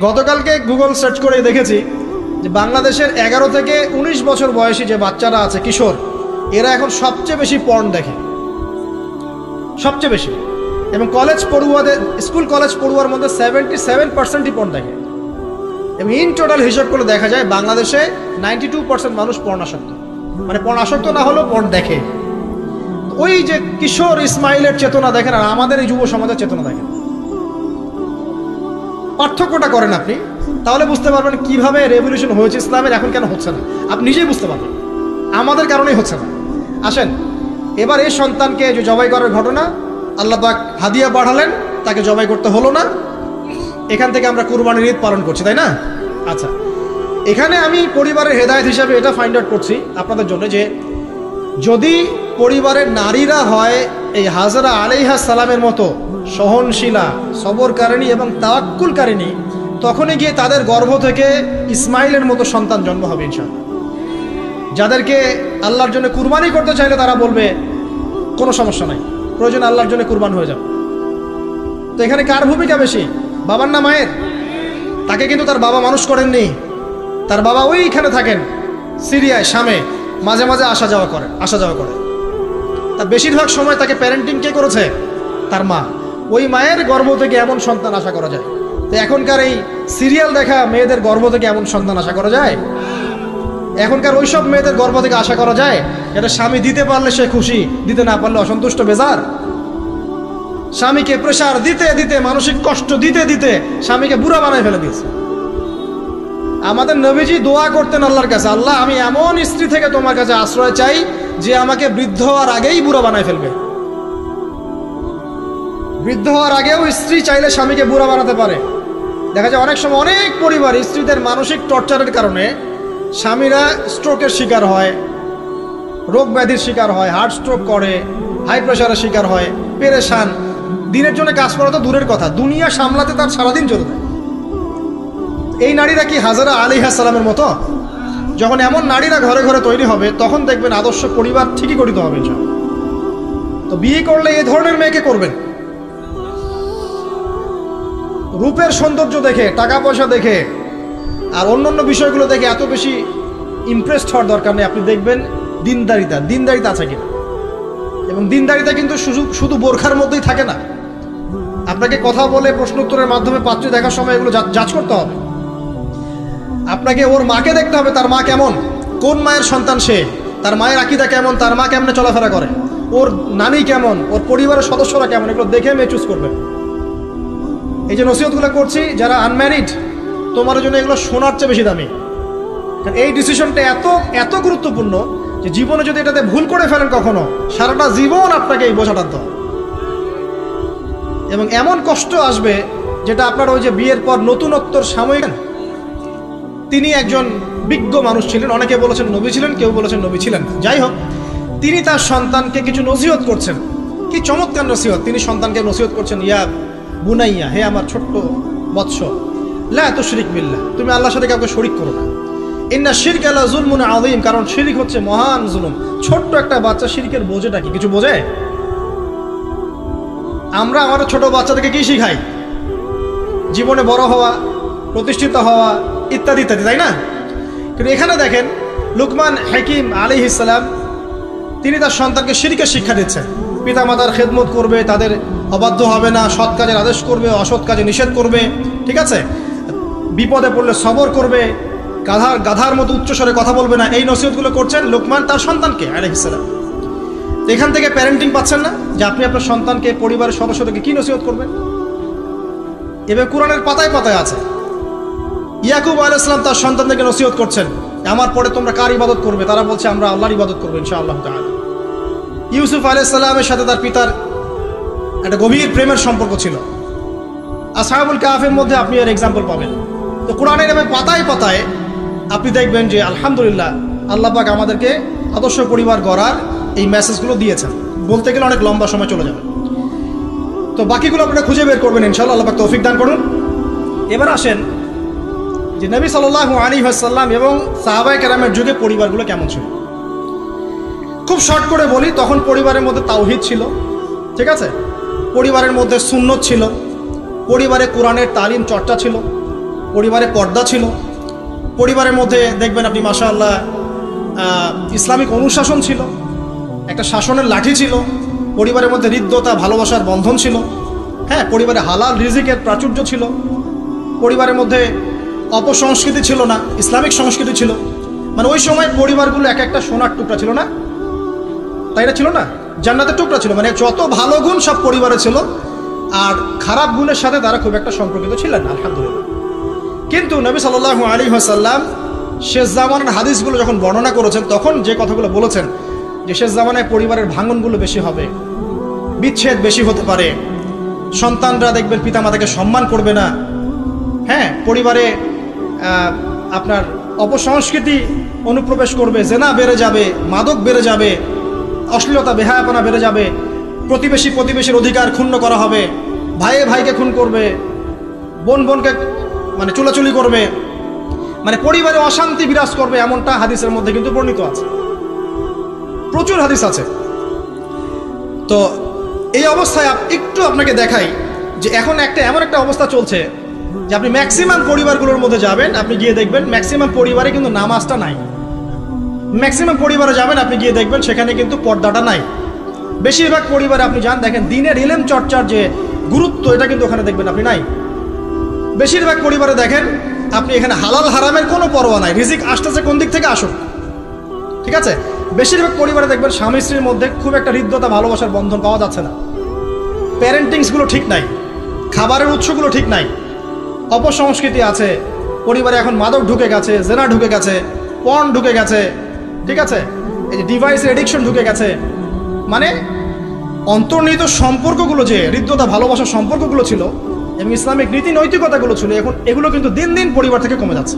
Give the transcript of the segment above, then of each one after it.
গতকালকে Google search করে দেখেছি যে বাংলাদেশের এগারো থেকে ১৯ বছর বয়সী যে বাচ্চারা আছে, কিশোর, এরা এখন সবচেয়ে বেশি পর্ন দেখে। সবচেয়ে বেশি। এবং কলেজ পড়ুয়াদের স্কুল কলেজ পড়ুয়ার মধ্যে সেভেন্টি সেভেন পার্সেন্টই পর্ন দেখে। এবং ইন টোটাল হিসাব করে দেখা যায়, বাংলাদেশে নাইনটি টু পার্সেন্ট মানুষ পর্ন আসক্ত। মানে পর্ন আসক্ত না হলেও পর্ন দেখে। ওই যে কিশোর ইসমাইলের চেতনা দেখেন আর আমাদের এই যুব সমাজের চেতনা দেখেন। পার্থক্যটা করেন আপনি, তাহলে বুঝতে পারবেন কীভাবে রেভলিউশন হয়েছে ইসলামের, এখন কেন হচ্ছে না। আপনি নিজেই বুঝতে পারবেন। আমাদের কারণেই হচ্ছে না। আসেন, এবার এই সন্তানকে যে জবাই করার ঘটনা, আল্লাহ পাক হাদিয়া পাঠালেন তাকে জবাই করতে হলো না। এখান থেকে আমরা কুরবানির ঈদ পালন করছি, তাই না? আচ্ছা এখানে আমি পরিবারের হেদায়ত হিসাবে এটা ফাইন্ড আউট করছি আপনাদের জন্য যে যদি পরিবারের নারীরা হয় এই হাজারা আলাইহা সালামের মতো সহনশীলা, সবরকারিণী এবং তাওয়াক্কুলকারিণী। তখনই গিয়ে তাদের গর্ভ থেকে ইসমাইলের মতো সন্তান জন্ম হবে ইনশাআল্লাহ। যাদেরকে আল্লাহর জন্য কুরবানি করতে চাইলে তারা বলবে, কোনো সমস্যা নাই, প্রয়োজন আল্লাহর জন্য কুরবান হয়ে যাবে। তো এখানে কার ভূমিকা বেশি? বাবার না মায়ের? তাকে কিন্তু তার বাবা মানুষ করেননি। তার বাবা ওইখানে থাকেন, সিরিয়ায়, শামে, মাঝে মাঝে আসা যাওয়া করে, আসা যাওয়া করে। তার বেশিরভাগ সময় তাকে প্যারেন্টিং কে করেছে? তার মা। ওই মায়ের গর্ভ থেকে এমন সন্তান আশা করা যায়। তো এখনকার এই সিরিয়াল দেখা মেয়েদের গর্ভ থেকে এমন সন্তান আশা করা যায়? এখনকার ওইসব মেয়েদের গর্ভ থেকে আশা করা যায়? এটা স্বামী দিতে পারলে সে খুশি, দিতে না পারলে অসন্তুষ্ট, বেজার। স্বামীকে প্রেশার দিতে দিতে, মানসিক কষ্ট দিতে দিতে স্বামীকে বুড়া বানায় ফেলে দিয়েছে। আমাদের নবীজি দোয়া করতেন আল্লাহর কাছে, আল্লাহ, আমি এমন স্ত্রী থেকে তোমার কাছে আশ্রয় চাই যে আমাকে বৃদ্ধ হওয়ার আগেই বুড়া বানায় ফেলবে। বৃদ্ধ হওয়ার আগেও স্ত্রী চাইলে স্বামীকে বুড়া বানাতে পারে। দেখা যায় অনেক সময় অনেক পরিবার স্ত্রীদের মানসিক টর্চারের কারণে স্বামীরা স্ট্রোকের শিকার হয়, রোগ ব্যাধির শিকার হয়, হার্ট স্ট্রোক করে, হাই প্রেশারের শিকার হয়, পেরেশান, দিনের জন্য কাজ করা তো দূরের কথা। দুনিয়া সামলাতে তার সারাদিন চলে যায় এই নারীরা কি হাজারা আলী সালামের মতো? যখন এমন নারীরা ঘরে ঘরে তৈরি হবে, তখন দেখবেন আদর্শ পরিবার ঠিকই গঠিত হবে তো বিয়ে করলে এই ধরনের মেয়েকে করবেন? রূপের সৌন্দর্য দেখে, টাকা পয়সা দেখে, আর অন্যান্য বিষয়গুলো দেখে এত বেশি ইমপ্রেসড হওয়ার দরকার নেই। আপনি দেখবেন দিনদারিতা দিনদারিতা আছে কিনা? এবং দিনদারিতা কিন্তু শুধু বোরখার মধ্যেই থাকে না। আপনাকে কথা বলে প্রশ্ন উত্তরের মাধ্যমে পাত্রী দেখার সময় এগুলো যাচ করতে হবে। আপনাকে ওর মাকে দেখতে হবে, তার মা কেমন? কোন মায়ের সন্তান সে? তার মায়ের আকিদা কেমন? তার মা কেমনে চলাফেরা করে? ওর নানি কেমন? ওর পরিবারের সদস্যরা কেমন? এগুলো দেখে মেয়ে চুজ করবেন এই যে নসিহতগুলো করছি, যারা আনম্যারিড তোমার জন্য এগুলো শোনার চেয়ে বেশি দামি। কারণ এই ডিসিশনটা এত এত গুরুত্বপূর্ণ যে জীবনে যদি এটাতে ভুল করে ফেলেন কখনো, সারাটা জীবন আপনাকে এই বোঝা টানতে হবে। এবং এমন কষ্ট আসবে যেটা আপনার ওই যে বিয়ের পর নতুনত্বর সাময়িক তিনি একজন বিজ্ঞ মানুষ ছিলেন, অনেকে বলেছেন নবী ছিলেন, কেউ বলেছেন নবী ছিলেন যাই হোক, তিনি তার সন্তানকে কিছু নসিহত করছেন। কি চমৎকার নসিহত! তিনি সন্তানকে নসিহত করছেন, ইয়া বুনাইয়া, হে আমার ছোট্ট বৎস লা তো শিরিক বিল্লাহ, তুমি আল্লাহর সাথে কাউকে শরিক করো না। ইন্না শিরক আলা জুলমুন আযীম, কারণ শিরিক হচ্ছে মহান জুলুম। ছোট্ট একটা বাচ্চা শিরিকের বোঝেটা কি? কিছু বোঝে? আমরা আমাদের ছোট বাচ্চাদেরকে কি শিখাই? জীবনে বড় হওয়া, প্রতিষ্ঠিত হওয়া ইত্যাদি ইত্যাদি, তাই না? কিন্তু এখানে দেখেন, লুকমান হাকিম আলী ইসলাম তিনি তার সন্তানকে শিরিকের শিক্ষা দিচ্ছেন। পিতামাতার খেদমত করবে, তাদের অবাধ্য হবে না, সৎ কাজের আদেশ করবে, অসৎ কাজে নিষেধ করবে, ঠিক আছে? বিপদে পড়লে সবর করবে, গাধার গাধার মতো উচ্চস্বরে কথা বলবে না, এই নসিহতগুলো করছেন লোকমান তার সন্তানকে আলহিসাল্লাম এখান থেকে প্যারেন্টিং পাচ্ছেন না, যে আপনি আপনার সন্তানকে, পরিবারের সদস্যদেরকে কি নসিহত করবেন? এবার কোরআনের পাতায় পাতায় আছে ইয়াকুব আলাইসালাম তার সন্তানদেরকে নসিহত করছেন। আমার পরে তোমরা কার ইবাদত করবে? তারা বলছে, আমরা আল্লাহর ইবাদত করব ইনশা আল্লাহ ইউসুফ আলাইসাল্লামের সাথে তার পিতার একটা গভীর প্রেমের সম্পর্ক ছিল। আসাহাবুল কাফের মধ্যে আপনি এর এক্সাম্পল পাবেন। তো কোরআনের এভাবে পাতায় পাতায় আপনি দেখবেন যে, আলহামদুলিল্লাহ, আল্লাহ পাক আমাদেরকে আদর্শ পরিবার গড়ার এই মেসেজগুলো দিয়েছেন। বলতে গেলে অনেক লম্বা সময় চলে যাবে। তো বাকিগুলো আপনারা খুঁজে বের করবেন ইনশাল্লাহ আল্লাহ পাক তৌফিক দান করুন। এবার আসেন যে নবী সাল্লাহ আলী আসাল্লাম এবং সাহাবাই কেরামের যুগে পরিবারগুলো কেমন ছিল? খুব শর্ট করে বলি, তখন পরিবারের মধ্যে তাওহিদ ছিল, ঠিক আছে? পরিবারের মধ্যে সুন্নত ছিল, পরিবারে কোরআনের তালিম চর্চা ছিল, পরিবারে পর্দা ছিল, পরিবারের মধ্যে দেখবেন আপনি মাসা আল্লাহ ইসলামিক অনুশাসন ছিল, একটা শাসনের লাঠি ছিল, পরিবারের মধ্যে হৃদ্যতা, ভালোবাসার বন্ধন ছিল হ্যাঁ পরিবারে হালাল রিজিকের প্রাচুর্য ছিল, পরিবারের মধ্যে অপসংস্কৃতি ছিল না, ইসলামিক সংস্কৃতি ছিল। মানে ওই সময় পরিবারগুলো এক একটা সোনার টুকরা ছিল না? তাই না ছিল না? জান্নাতের টুকরা ছিল। মানে যত ভালো গুণ সব পরিবারে ছিল, আর খারাপ গুণের সাথে তারা খুব একটা সম্পর্কিত ছিলেন না, আলহামদুলিল্লাহ। কিন্তু নবী সাল্লাহ আলী হাসাল্লাম শেষ জামানের হাদিসগুলো যখন বর্ণনা করেছেন, তখন যে কথাগুলো বলেছেন যে শেষ জামানায় পরিবারের ভাঙনগুলো বেশি হবে, বিচ্ছেদ বেশি হতে পারে, সন্তানরা দেখবেন পিতামাতাকে সম্মান করবে না। হ্যাঁ পরিবারে আপনার অপসংস্কৃতি অনুপ্রবেশ করবে, জেনা বেড়ে যাবে, মাদক বেড়ে যাবে, অশ্লীলতা, বেহায়াপনা বেড়ে যাবে, প্রতিবেশী প্রতিবেশীর অধিকার ক্ষুণ্ণ করা হবে, ভাইয়ে ভাইকে খুন করবে, বোন বোনকে মানে চুলাচুলি করবে মানে পরিবারে অশান্তি বিরাজ করবে, এমনটা হাদিসের মধ্যে কিন্তু বর্ণিত আছে। প্রচুর হাদিস আছে। তো এই অবস্থায় একটু আপনাকে দেখাই যে এখন একটা এমন একটা অবস্থা চলছে যে আপনি ম্যাক্সিমাম পরিবারগুলোর মধ্যে যাবেন, আপনি গিয়ে দেখবেন ম্যাক্সিমাম পরিবারে কিন্তু নামাজটা নাই। ম্যাক্সিমাম পরিবারে যাবেন, আপনি গিয়ে দেখবেন সেখানে কিন্তু পর্দাটা নাই। বেশিরভাগ পরিবারে আপনি যান, দেখেন দিনের ইলেম চর্চার যে গুরুত্ব, এটা কিন্তু ওখানে দেখবেন আপনি নাই। বেশিরভাগ পরিবারে দেখেন, আপনি এখানে হালাল হারামের কোনো পরোয়া নাই। রিজিক আসতেছে কোন দিক থেকে? আসুক ঠিক আছে? বেশিরভাগ পরিবারে দেখবেন স্বামী স্ত্রীর মধ্যে খুব একটা হৃদ্যতা, ভালোবাসার বন্ধন পাওয়া যাচ্ছে না। প্যারেন্টিংসগুলো ঠিক নাই। খাবারের উৎসগুলো ঠিক নাই। অপসংস্কৃতি আছে। পরিবারে এখন মাদক ঢুকে গেছে, জেনা ঢুকে গেছে পণ ঢুকে গেছে, ঠিক আছে? এই যে ডিভাইস এডিকশন ঢুকে গেছে। মানে অন্তর্নিহিত সম্পর্কগুলো যে হৃদ্যতা, ভালোবাসার সম্পর্কগুলো ছিল এবং ইসলামিক নীতি, নৈতিকতাগুলো ছিল, এখন এগুলো কিন্তু দিন দিন পরিবার থেকে কমে যাচ্ছে।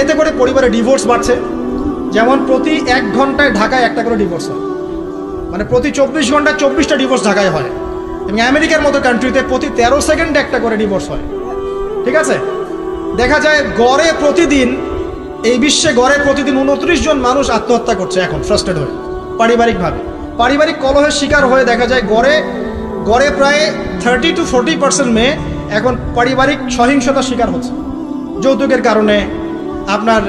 এতে করে পরিবারে ডিভোর্স বাড়ছে। যেমন প্রতি এক ঘন্টায় ঢাকায় একটা করে ডিভোর্স হয়। মানে প্রতি চব্বিশ ঘন্টায় চব্বিশটা ডিভোর্স ঢাকায় হয়। এবং আমেরিকার মতো কান্ট্রিতে প্রতি তেরো সেকেন্ডে একটা করে ডিভোর্স হয়। ঠিক আছে? দেখা যায় গড়ে প্রতিদিন, এই বিশ্বে গড়ে প্রতিদিন উনত্রিশ জন মানুষ আত্মহত্যা করছে এখন ফ্রাস্টেড হয়ে। পারিবারিকভাবে। পারিবারিক কলহের শিকার হয়ে দেখা যায় গড়ে গড়ে প্রায় থার্টি টু ফোর্টি পার্সেন্ট মেয়ে এখন পারিবারিক সহিংসতার শিকার হচ্ছে। যৌতুকের কারণে, আপনার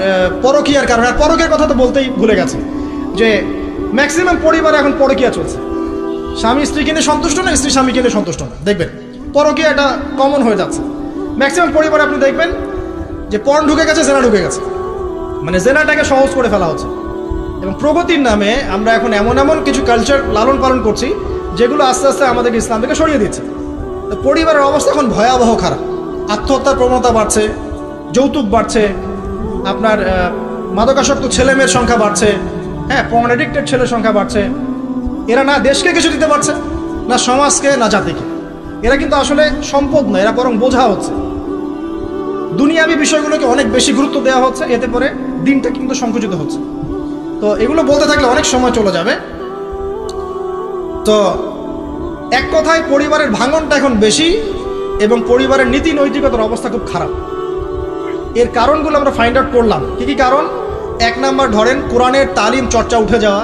পরকীয়ার কারণে, আর পরকীয়ার কথা তো বলতেই ভুলে গেছে, যে ম্যাক্সিমাম পরিবারে এখন পরকীয়া চলছে। স্বামী স্ত্রী কিনে সন্তুষ্ট না, স্ত্রী স্বামী কিনে সন্তুষ্ট না। দেখবেন পরকীয়া এটা কমন হয়ে যাচ্ছে। ম্যাক্সিমাম পরিবারে আপনি দেখবেন যে পর্ন ঢুকে গেছে জেনা ঢুকে গেছে। মানে জেনাটাকে সহজ করে ফেলা হচ্ছে। এবং প্রগতির নামে আমরা এখন এমন এমন কিছু কালচার লালন পালন করছি, যেগুলো আস্তে আস্তে আমাদেরকে ইসলাম থেকে সরিয়ে দিচ্ছে। তো পরিবারের অবস্থা এখন ভয়াবহ খারাপ। আত্মহত্যার প্রবণতা বাড়ছে, যৌতুক বাড়ছে, আপনার মাদকাসক্ত ছেলে মেয়ের সংখ্যা বাড়ছে হ্যাঁ পর্ন এডিক্টেড ছেলের সংখ্যা বাড়ছে। এরা না দেশকে কিছু দিতে পারছে, না সমাজকে, না জাতিকে। এরা কিন্তু আসলে সম্পদ নয় এরা বরং বোঝা হচ্ছে। দুনিয়াবি বিষয়গুলোকে অনেক বেশি গুরুত্ব দেওয়া হচ্ছে, এতে করে দিনটা কিন্তু সংকুচিত হচ্ছে। তো এগুলো বলতে থাকলে অনেক সময় চলে যাবে। তো এক কথায় পরিবারের ভাঙনটা এখন বেশি এবং পরিবারের নীতি নৈতিকতার অবস্থা খুব খারাপ। এর কারণগুলো আমরা ফাইন্ড আউট করলাম। কী কী কারণ? এক নাম্বার ধরেন, কোরআনের তালিম চর্চা উঠে যাওয়া,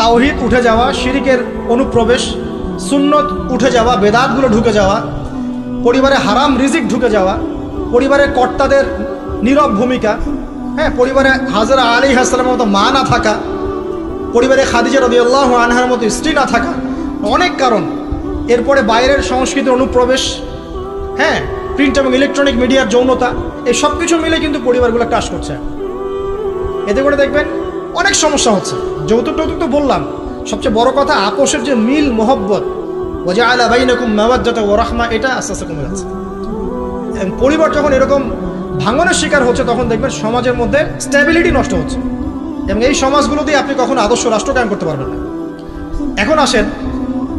তাওহিদ উঠে যাওয়া, শিরিকের অনুপ্রবেশ, সুন্নত উঠে যাওয়া, বেদাতগুলো ঢুকে যাওয়া, পরিবারে হারাম রিজিক ঢুকে যাওয়া পরিবারের কর্তাদের নীরব ভূমিকা। হ্যাঁ পরিবারে হাজরা আলী হাসলামের মতো মা না থাকা, পরিবারে খাদিজা রদিয়াল্লাহ আনহার মতো স্ত্রী না থাকা অনেক কারণ। এরপরে বাইরের সংস্কৃতির অনুপ্রবেশ হ্যাঁ প্রিন্ট এবং ইলেকট্রনিক মিডিয়ার যৌনতা, এই সব কিছু মিলে কিন্তু পরিবারগুলো ক্রাশ করছে। এতে করে দেখবেন অনেক সমস্যা হচ্ছে। যৌতুক টৌতুক তো বললাম, সবচেয়ে বড় কথা আপোষের যে মিল, মোহব্বত ওজা আলা বাইনকুম মাওয়াজ্জাত ও রাহমা, এটা আস্তে আস্তে কমে যাচ্ছে। পরিবার যখন এরকম ভাঙনের শিকার হচ্ছে, তখন দেখবেন সমাজের মধ্যে স্ট্যাবিলিটি নষ্ট হচ্ছে। এবং এই সমাজগুলো দিয়ে আপনি কখনো আদর্শ রাষ্ট্র কায়েম করতে পারবেন না। এখন আসেন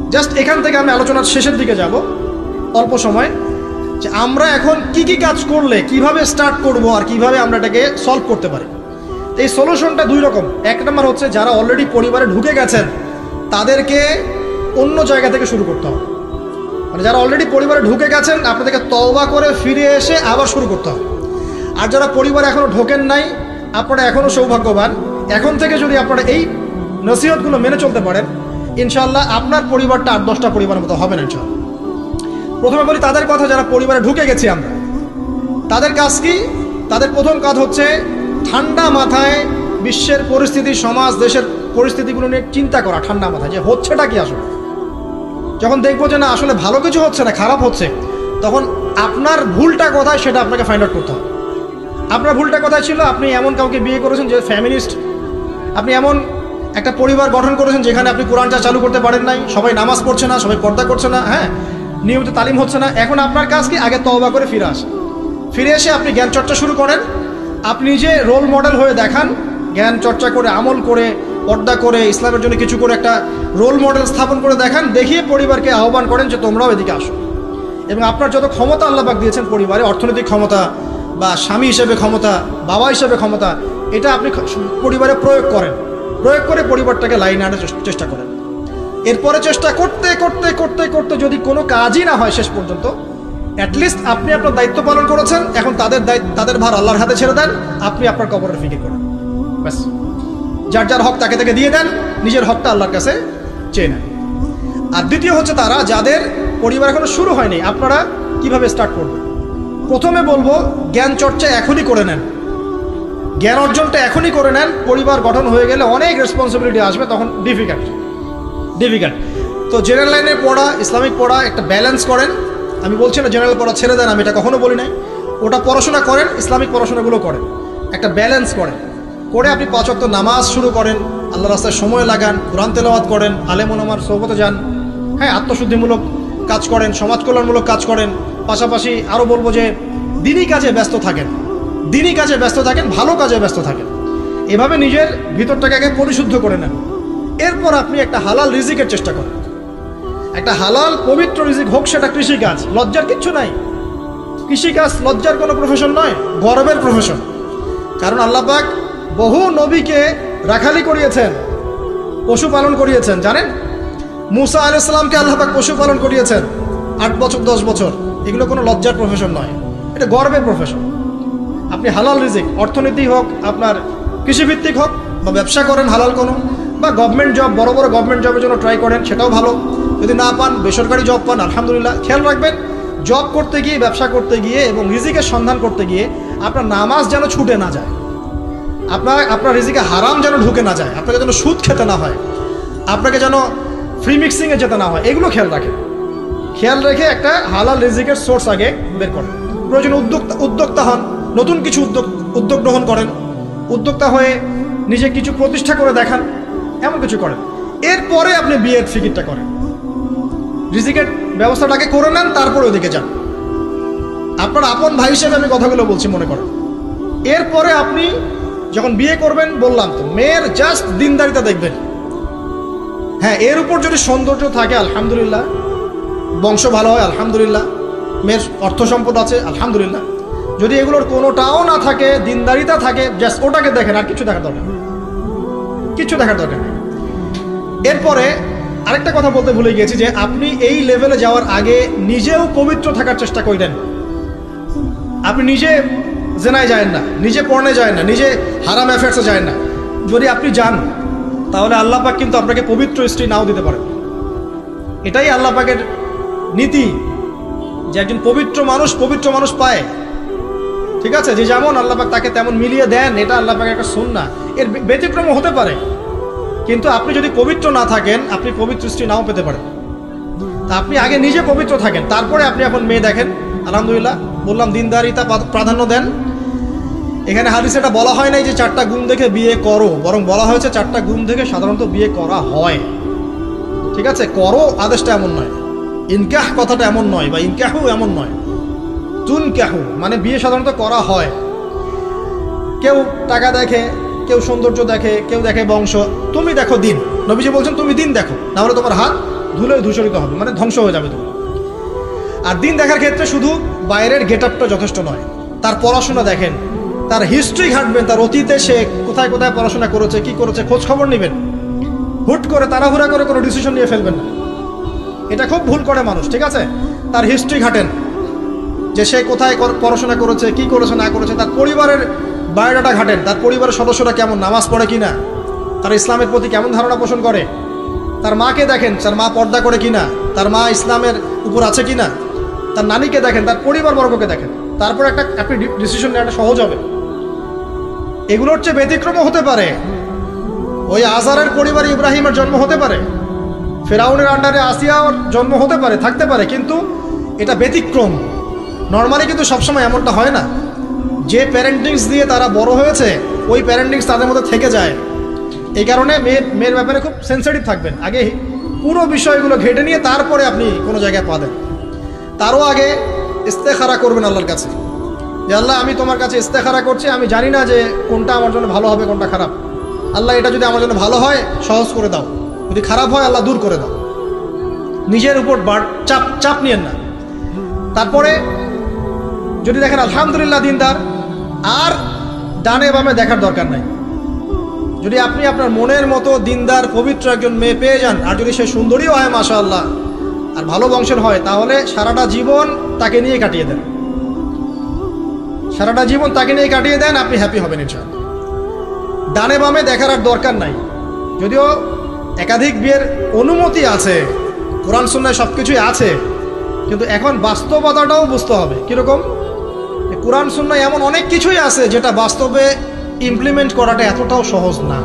জাস্ট এখান থেকে আমি আলোচনার শেষের দিকে যাব, অল্প সময়, যে আমরা এখন কি কি কাজ করলে, কীভাবে স্টার্ট করব আর কীভাবে আমরা এটাকে সলভ করতে পারি। এই সলিউশনটা দুই রকম। এক নম্বর হচ্ছে, যারা অলরেডি পরিবারে ঢুকে গেছেন, তাদেরকে অন্য জায়গা থেকে শুরু করতে হবে। মানে যারা অলরেডি পরিবারে ঢুকে গেছেন, আপনাদেরকে তওবা করে ফিরে এসে আবার শুরু করতে হবে। আর যারা পরিবারে এখনও ঢোকেন নাই, আপনারা এখনও সৌভাগ্যবান। এখন থেকে যদি আপনারা এই নসিহতগুলো মেনে চলতে পারেন ইনশাল্লাহ আপনার পরিবারটা আট দশটা পরিবারের মতো হবে না ইনশাল্লাহ প্রথমে বলি, তাদের কথা, যারা পরিবারে ঢুকে গেছি আমরা, তাদের কাজ কি? তাদের প্রথম কাজ হচ্ছে ঠান্ডা মাথায় বিশ্বের পরিস্থিতি, সমাজ, দেশের পরিস্থিতিগুলো নিয়ে চিন্তা করা, ঠান্ডা মাথায়, যে হচ্ছেটা কি আসলে? যখন দেখব যে না, আসলে ভালো কিছু হচ্ছে না, খারাপ হচ্ছে, তখন আপনার ভুলটা কোথায় সেটা আপনাকে ফাইন্ড আউট করতে হবে। আপনার ভুলটা কোথায় ছিল? আপনি এমন কাউকে বিয়ে করেছেন যে ফ্যামিলিস্ট আপনি এমন একটা পরিবার গঠন করেছেন যেখানে আপনি কোরআনটা চালু করতে পারেন নাই, সবাই নামাজ পড়ছে না, সবাই পর্দা করছে না হ্যাঁ? নিয়মিত তালিম হচ্ছে না। এখন আপনার কাজ কি? আগে তওবা করে ফিরে আসে। ফিরে এসে আপনি জ্ঞান চর্চা শুরু করেন। আপনি যে রোল মডেল হয়ে দেখান, জ্ঞান চর্চা করে, আমল করে, পর্দা করে, ইসলামের জন্য কিছু করে একটা রোল মডেল স্থাপন করে দেখান, দেখিয়ে পরিবারকে আহ্বান করেন যে তোমরাও এদিকে আসো। এবং আপনার যত ক্ষমতা আল্লাপাক দিয়েছেন পরিবারে, অর্থনৈতিক ক্ষমতা বা স্বামী হিসেবে ক্ষমতা, বাবা হিসেবে ক্ষমতা, এটা আপনি পরিবারে প্রয়োগ করেন। প্রয়োগ করে পরিবারটাকে লাইনে আনার চেষ্টা করেন। এরপরে চেষ্টা করতে করতে করতে করতে যদি কোনো কাজই না হয় শেষ পর্যন্ত অ্যাটলিস্ট আপনি আপনার দায়িত্ব পালন করেছেন, এখন তাদের তাদের ভার আল্লাহর হাতে ছেড়ে দেন, আপনি আপনার কবরের ফিকে করেন। ব্যাস। যার যার হক তাকে তাকে দিয়ে দেন, নিজের হকটা আল্লাহর কাছে চেয়ে নেন আর দ্বিতীয় হচ্ছে তারা, যাদের পরিবার এখনও শুরু হয়নি, আপনারা কীভাবে স্টার্ট করবেন? প্রথমে বলব, জ্ঞান চর্চা এখনই করে নেন। জ্ঞান অর্জনটা এখনই করে নেন। পরিবার গঠন হয়ে গেলে অনেক রেসপন্সিবিলিটি আসবে, তখন ডিফিকাল্ট ডিফিকাল্ট তো জেনারেল লাইনে পড়া, ইসলামিক পড়া, একটা ব্যালেন্স করেন। আমি বলছি না জেনারেল পড়া ছেড়ে দেন, আমি এটা কখনো বলি নাই। ওটা পড়াশোনা করেন, ইসলামিক পড়াশোনাগুলো করেন। একটা ব্যালেন্স করেন। করে আপনি পাঁচ ওয়াক্ত নামাজ শুরু করেন। আল্লাহ রাস্তায় সময় লাগান, কোরআন তেলাওয়াত করেন আলেমন আমার সৌবতে যান। হ্যাঁ আত্মশুদ্ধিমূলক কাজ করেন সমাজ কল্যাণমূলক কাজ করেন। পাশাপাশি আরও বলব যে, দিনই কাজে ব্যস্ত থাকেন। দিনই কাজে ব্যস্ত থাকেন, ভালো কাজে ব্যস্ত থাকেন। এভাবে নিজের ভিতরটাকে আগে পরিশুদ্ধ করে নেন। এরপর আপনি একটা হালাল রিজিকের চেষ্টা করেন। একটা হালাল, পবিত্র রিজিক হোক, সেটা কৃষিকাজ। লজ্জার কিচ্ছু নাই। কৃষিকাজ লজ্জার কোনো প্রফেশন নয়, গর্বের প্রফেশন কারণ আল্লাহ পাক বহু নবীকে রাখালি করিয়েছেন, পশুপালন করিয়েছেন, জানেন? মুসা আলাইসালামকে আল্লাহ পাক পশুপালন করিয়েছেন আট বছর, দশ বছর। এগুলো কোনো লজ্জার প্রফেশন নয়। এটা গর্বের প্রফেশন আপনি হালাল রিজিক, অর্থনীতি হোক, আপনার কৃষিভিত্তিক হোক, বা ব্যবসা করেন হালাল কোনো, বা গভর্নমেন্ট জব বড় বড় গভর্নমেন্ট জবের জন্য ট্রাই করেন, সেটাও ভালো। যদি না পান, বেসরকারি জব পান, আলহামদুলিল্লাহ। খেয়াল রাখবেন জব করতে গিয়ে, ব্যবসা করতে গিয়ে, এবং রিজিকের সন্ধান করতে গিয়ে, আপনার নামাজ যেন ছুটে না যায়। আপনার আপনার রিজিকে হারাম যেন ঢুকে না যায়, আপনাকে যেন সুদ খেতে না হয়, আপনাকে যেন ফ্রি মিক্সিংয়ে যেতে না হয়, এগুলো খেয়াল রাখেন। খেয়াল রেখে একটা হালাল রিজিকের সোর্স আগে বের করেন। প্রয়োজন উদ্যোক্তা উদ্যোক্তা হন, নতুন কিছু উদ্যোগ উদ্যোগ গ্রহণ করেন, উদ্যোক্তা হয়ে নিজে কিছু প্রতিষ্ঠা করে দেখান, এমন কিছু করেন। এরপরে আপনি বিয়ের ফিকিরটা করেন। রিজিকের ব্যবস্থাটাকে করে নেন, তারপরে ওদিকে যান। আপনার আপন ভাই হিসেবে আমি কথাগুলো বলছি, মনে করেন। এরপরে আপনি যখন বিয়ে করবেন, বললাম তো, মেয়ের জাস্ট দিনদারিতা দেখবেন। হ্যাঁ এর উপর যদি সৌন্দর্য থাকে, আলহামদুলিল্লাহ। বংশ ভালো হয়, আলহামদুলিল্লাহ। মেয়ের অর্থ সম্পদ আছে, আলহামদুলিল্লাহ। যদি এগুলোর কোনোটাও না থাকে দিনদারিতা থাকে জাস্ট ওটাকে দেখেন, আর কিছু দেখার দরকার। কিছু দেখার দরকার এরপরে আরেকটা কথা বলতে ভুলে গিয়েছি যে, আপনি এই লেভেলে যাওয়ার আগে নিজেও পবিত্র থাকার চেষ্টা করেন আপনি নিজে জেনায় যায় না, নিজে পড়নে যায় না, নিজে হারাম অ্যাফেয়ার্সে যায় না। যদি আপনি যান, তাহলে আল্লাহ পাক কিন্তু আপনাকে পবিত্র স্ত্রী নাও দিতে পারেন এটাই আল্লাহ পাকের নীতি, যে একজন পবিত্র মানুষ পবিত্র মানুষ পায়। ঠিক আছে? যে যেমন আল্লাহ পাক তাকে তেমন মিলিয়ে দেন, এটা আল্লাহ পাকের একটা সুন্না এর ব্যতিক্রম হতে পারে। কিন্তু আপনি যদি পবিত্র না থাকেন, আপনি পবিত্র স্ত্রী নাও পেতে পারেন। তা আপনি আগে নিজে পবিত্র থাকেন, তারপরে আপনি এখন মেয়ে দেখেন। আলহামদুলিল্লাহ, বললাম দিনদারিতা প্রাধান্য দেন। এখানে হাদিসে এটা বলা হয় নাই যে চারটা গুণ দেখে বিয়ে করো, বরং বলা হয়েছে চারটা গুণ দেখে সাধারণত বিয়ে করা হয়। ঠিক আছে? করো আদেশটা এমন নয়। ইনকাহ কথাটা এমন নয় বা ইনকাহু এমন নয়। তুন কাহু মানে বিয়ে সাধারণত করা হয়। কেউ টাকা দেখে, কেউ সৌন্দর্য দেখে, কেউ দেখে বংশ। তুমি দেখো দিন। নবীজি বলছেন, তুমি দিন দেখো নাহলে তোমার হাত ধুলে ধূসরিত হবে মানে ধ্বংস হয়ে যাবে তুমি আর দিন দেখার ক্ষেত্রে শুধু বাইরের গেট যথেষ্ট নয়। তার পড়াশোনা দেখেন তার হিস্ট্রি ঘাটবেন তার অতীতে সে কোথায় কোথায় পড়াশোনা করেছে, কি করেছে, খোঁজ খবর নেবেন। হুট করে তাড়াহুড়া করে কোনো ডিসিশন নিয়ে ফেলবেন না। এটা খুব ভুল করে মানুষ, ঠিক আছে? তার হিস্ট্রি ঘাটেন। যে সে কোথায় পড়াশোনা করেছে, কি করেছে, না করেছে, তার পরিবারের বায়োডাটা ঘাটেন। তার পরিবারের সদস্যরা কেমন, নামাজ পড়ে কি না তার ইসলামের প্রতি কেমন ধারণা পোষণ করে? তার মাকে দেখেন, তার মা পর্দা করে কি না তার মা ইসলামের উপর আছে কি না তার নানিকে দেখেন, তার পরিবারবর্গকে দেখেন। তারপর একটা আপনি ডিসিশন নেওয়াটা সহজ হবে। এগুলো চেয়ে ব্যতিক্রমও হতে পারে। ওই আজারের পরিবারে ইব্রাহিমের জন্ম হতে পারে। ফেরাউনের আন্ডারে আসিয়ার জন্ম হতে পারে, থাকতে পারে, কিন্তু এটা ব্যতিক্রম। নর্মালি কিন্তু সবসময় এমনটা হয় না। যে প্যারেন্টিংস দিয়ে তারা বড় হয়েছে, ওই প্যারেন্টিংস তাদের মধ্যে থেকে যায়। এই কারণে মেয়ের মেয়ের ব্যাপারে খুব সেন্সিটিভ থাকবেন। আগে পুরো বিষয়গুলো ঘেটে নিয়ে তারপরে আপনি কোনো জায়গায় পা দেন। তারও আগে ইস্তেখারা করবেন আল্লাহর কাছে। যে আল্লাহ, আমি তোমার কাছে ইস্তেখারা করছি, আমি জানি না যে কোনটা আমার জন্য ভালো হবে, কোনটা খারাপ। আল্লাহ, এটা যদি আমার জন্য ভালো হয়, সহজ করে দাও। যদি খারাপ হয়, আল্লাহ দূর করে দাও। নিজের উপর চাপ চাপ নিয়েন না। তারপরে, যদি দেখেন, আলহামদুলিল্লাহ, দিনদার, আর ডানে বামে দেখার দরকার নাই। যদি আপনি আপনার মনের মতো দিনদার, পবিত্র একজন মেয়ে পেয়ে যান, আর যদি সে সুন্দরীও হয় মাশা আল্লাহ আর ভালো বংশের হয়, তাহলে সারাটা জীবন তাকে নিয়ে কাটিয়ে দেন। সারাটা জীবন তাকে নিয়ে কাটিয়ে দেন, আপনি হ্যাপি হবেন ইনশাআল্লাহ। ডানে বামে দেখার আর দরকার নাই। যদিও একাধিক বিয়ের অনুমতি আছে, কোরআন সুন্নায় সব কিছুই আছে, কিন্তু এখন বাস্তবতাটাও বুঝতে হবে। কীরকম? কোরআন সুন্নায় এমন অনেক কিছুই আছে যেটা বাস্তবে ইমপ্লিমেন্ট করাটা এতটাও সহজ না।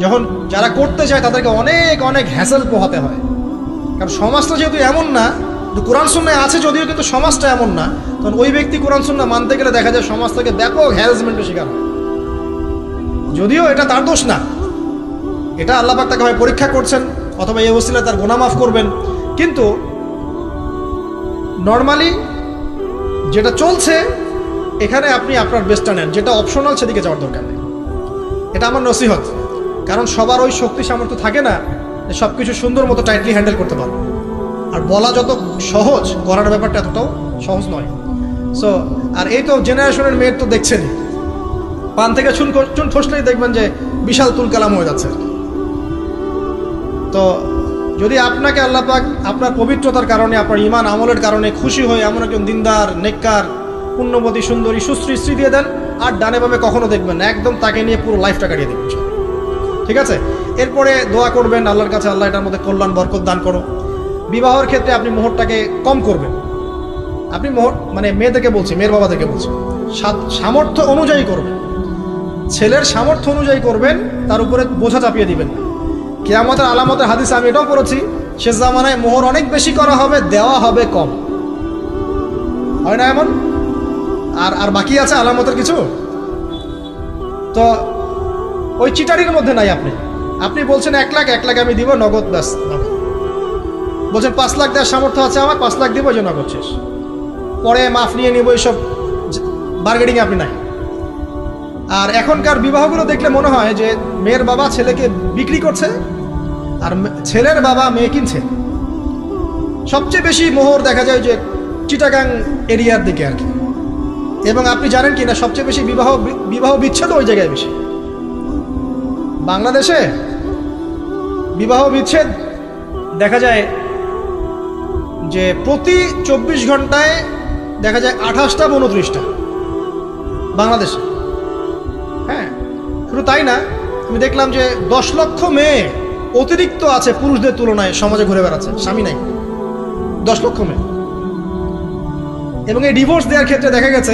যখন যারা করতে চায় তাদেরকে অনেক অনেক হ্যাসেল পোহাতে হয়। কারণ সমাজটা যেহেতু এমন না কোরআন সুন্নায় আছে যদিও, কিন্তু সমাজটা এমন না। কারণ ওই ব্যক্তি কোরআন সুন্না মানতে গেলে দেখা যায় সমাজ থেকে ব্যাপক হ্যারাসমেন্টের শিকার যদিও এটা তার দোষ না। এটা আল্লাপাক তাকে হয় পরীক্ষা করছেন, অথবা এই অবস্থায় তার গোনা মাফ করবেন। কিন্তু নর্মালি যেটা চলছে, এখানে আপনি আপনার বেস্টটা নেন। যেটা অপশনাল সেদিকে যাওয়ার দরকার নেই। এটা আমার নসিহত। কারণ সবার ওই শক্তি সামর্থ্য থাকে না সব কিছু সুন্দর মতো টাইটলি হ্যান্ডেল করতে পারব আর বলা যত সহজ করার ব্যাপারটা এতটাও সহজ নয়। সো আর এই তো জেনারেশনের মেয়ের তো দেখছেন। পান থেকে চুন চুন ঠসলেই দেখবেন যে বিশাল তুল কালাম হয়ে যাচ্ছে। তো যদি আপনাকে আল্লাহ পাক আপনার পবিত্রতার কারণে, আপনার ইমান আমলের কারণে খুশি হয়ে এমন একজন দিনদার, নেককার, পুণ্যবতী, সুন্দরী, সুশ্রী স্ত্রী দিয়ে দেন, আর ডানে বামে কখনো দেখবেন একদম তাকে নিয়ে পুরো লাইফটা কাটিয়ে দেবেন। ঠিক আছে? এরপরে দোয়া করবেন, আল্লাহর কাছে আল্লাহ এটার মধ্যে কল্যাণ, বরকত দান করো। বিবাহের ক্ষেত্রে আপনি মোহরটাকে কম করবেন। আপনি মোহর মানে মেয়েদেরকে বলছি, মেয়ের বাবা থেকে বলছি সামর্থ্য অনুযায়ী করবেন। ছেলের সামর্থ্য অনুযায়ী করবেন, তার উপরে বোঝা চাপিয়ে দিবেন। কেয়ামতের আলামতের হাদিস আমি এটাও পড়েছি শেষ জামানায় মোহর অনেক বেশি করা হবে, দেওয়া হবে কম। হয় না এমন? আর আর বাকি আছে আলামতের কিছু? তো ওই চিটারির মধ্যে নাই আপনি। আপনি বলছেন এক লাখ এক লাখ আমি দিব, নগদ ব্যাস। নগদ বলছেন পাঁচ লাখ দেওয়ার সামর্থ্য আছে আমার, পাঁচ লাখ দিব যে নগদ শেষ পরে মাফ নিয়ে নিব, এইসব বার্গেটিং আপনি নাই। আর এখনকার বিবাহগুলো দেখলে মনে হয় যে, মেয়ের বাবা ছেলেকে বিক্রি করছে, আর ছেলের বাবা মেয়ে কিনছে। সবচেয়ে বেশি মোহর দেখা যায় যে, চিটাগাং এরিয়ার দিকে আর কি। এবং আপনি জানেন কি না সবচেয়ে বেশি বিবাহ বিবাহ বিচ্ছেদ ওই জায়গায় বেশি। বাংলাদেশে বিবাহ বিচ্ছেদ দেখা যায় যে প্রতি চব্বিশ ঘন্টায় দেখা যায় আঠাশটা উনত্রিশটা। বাংলাদেশে। হ্যাঁ শুধু তাই না, আমি দেখলাম যে দশ লক্ষ মেয়ে অতিরিক্ত আছে পুরুষদের তুলনায় সমাজে ঘুরে বেড়াচ্ছে, স্বামী নাই। দশ লক্ষ মেয়ে। এবং এই ডিভোর্স দেওয়ার ক্ষেত্রে দেখা গেছে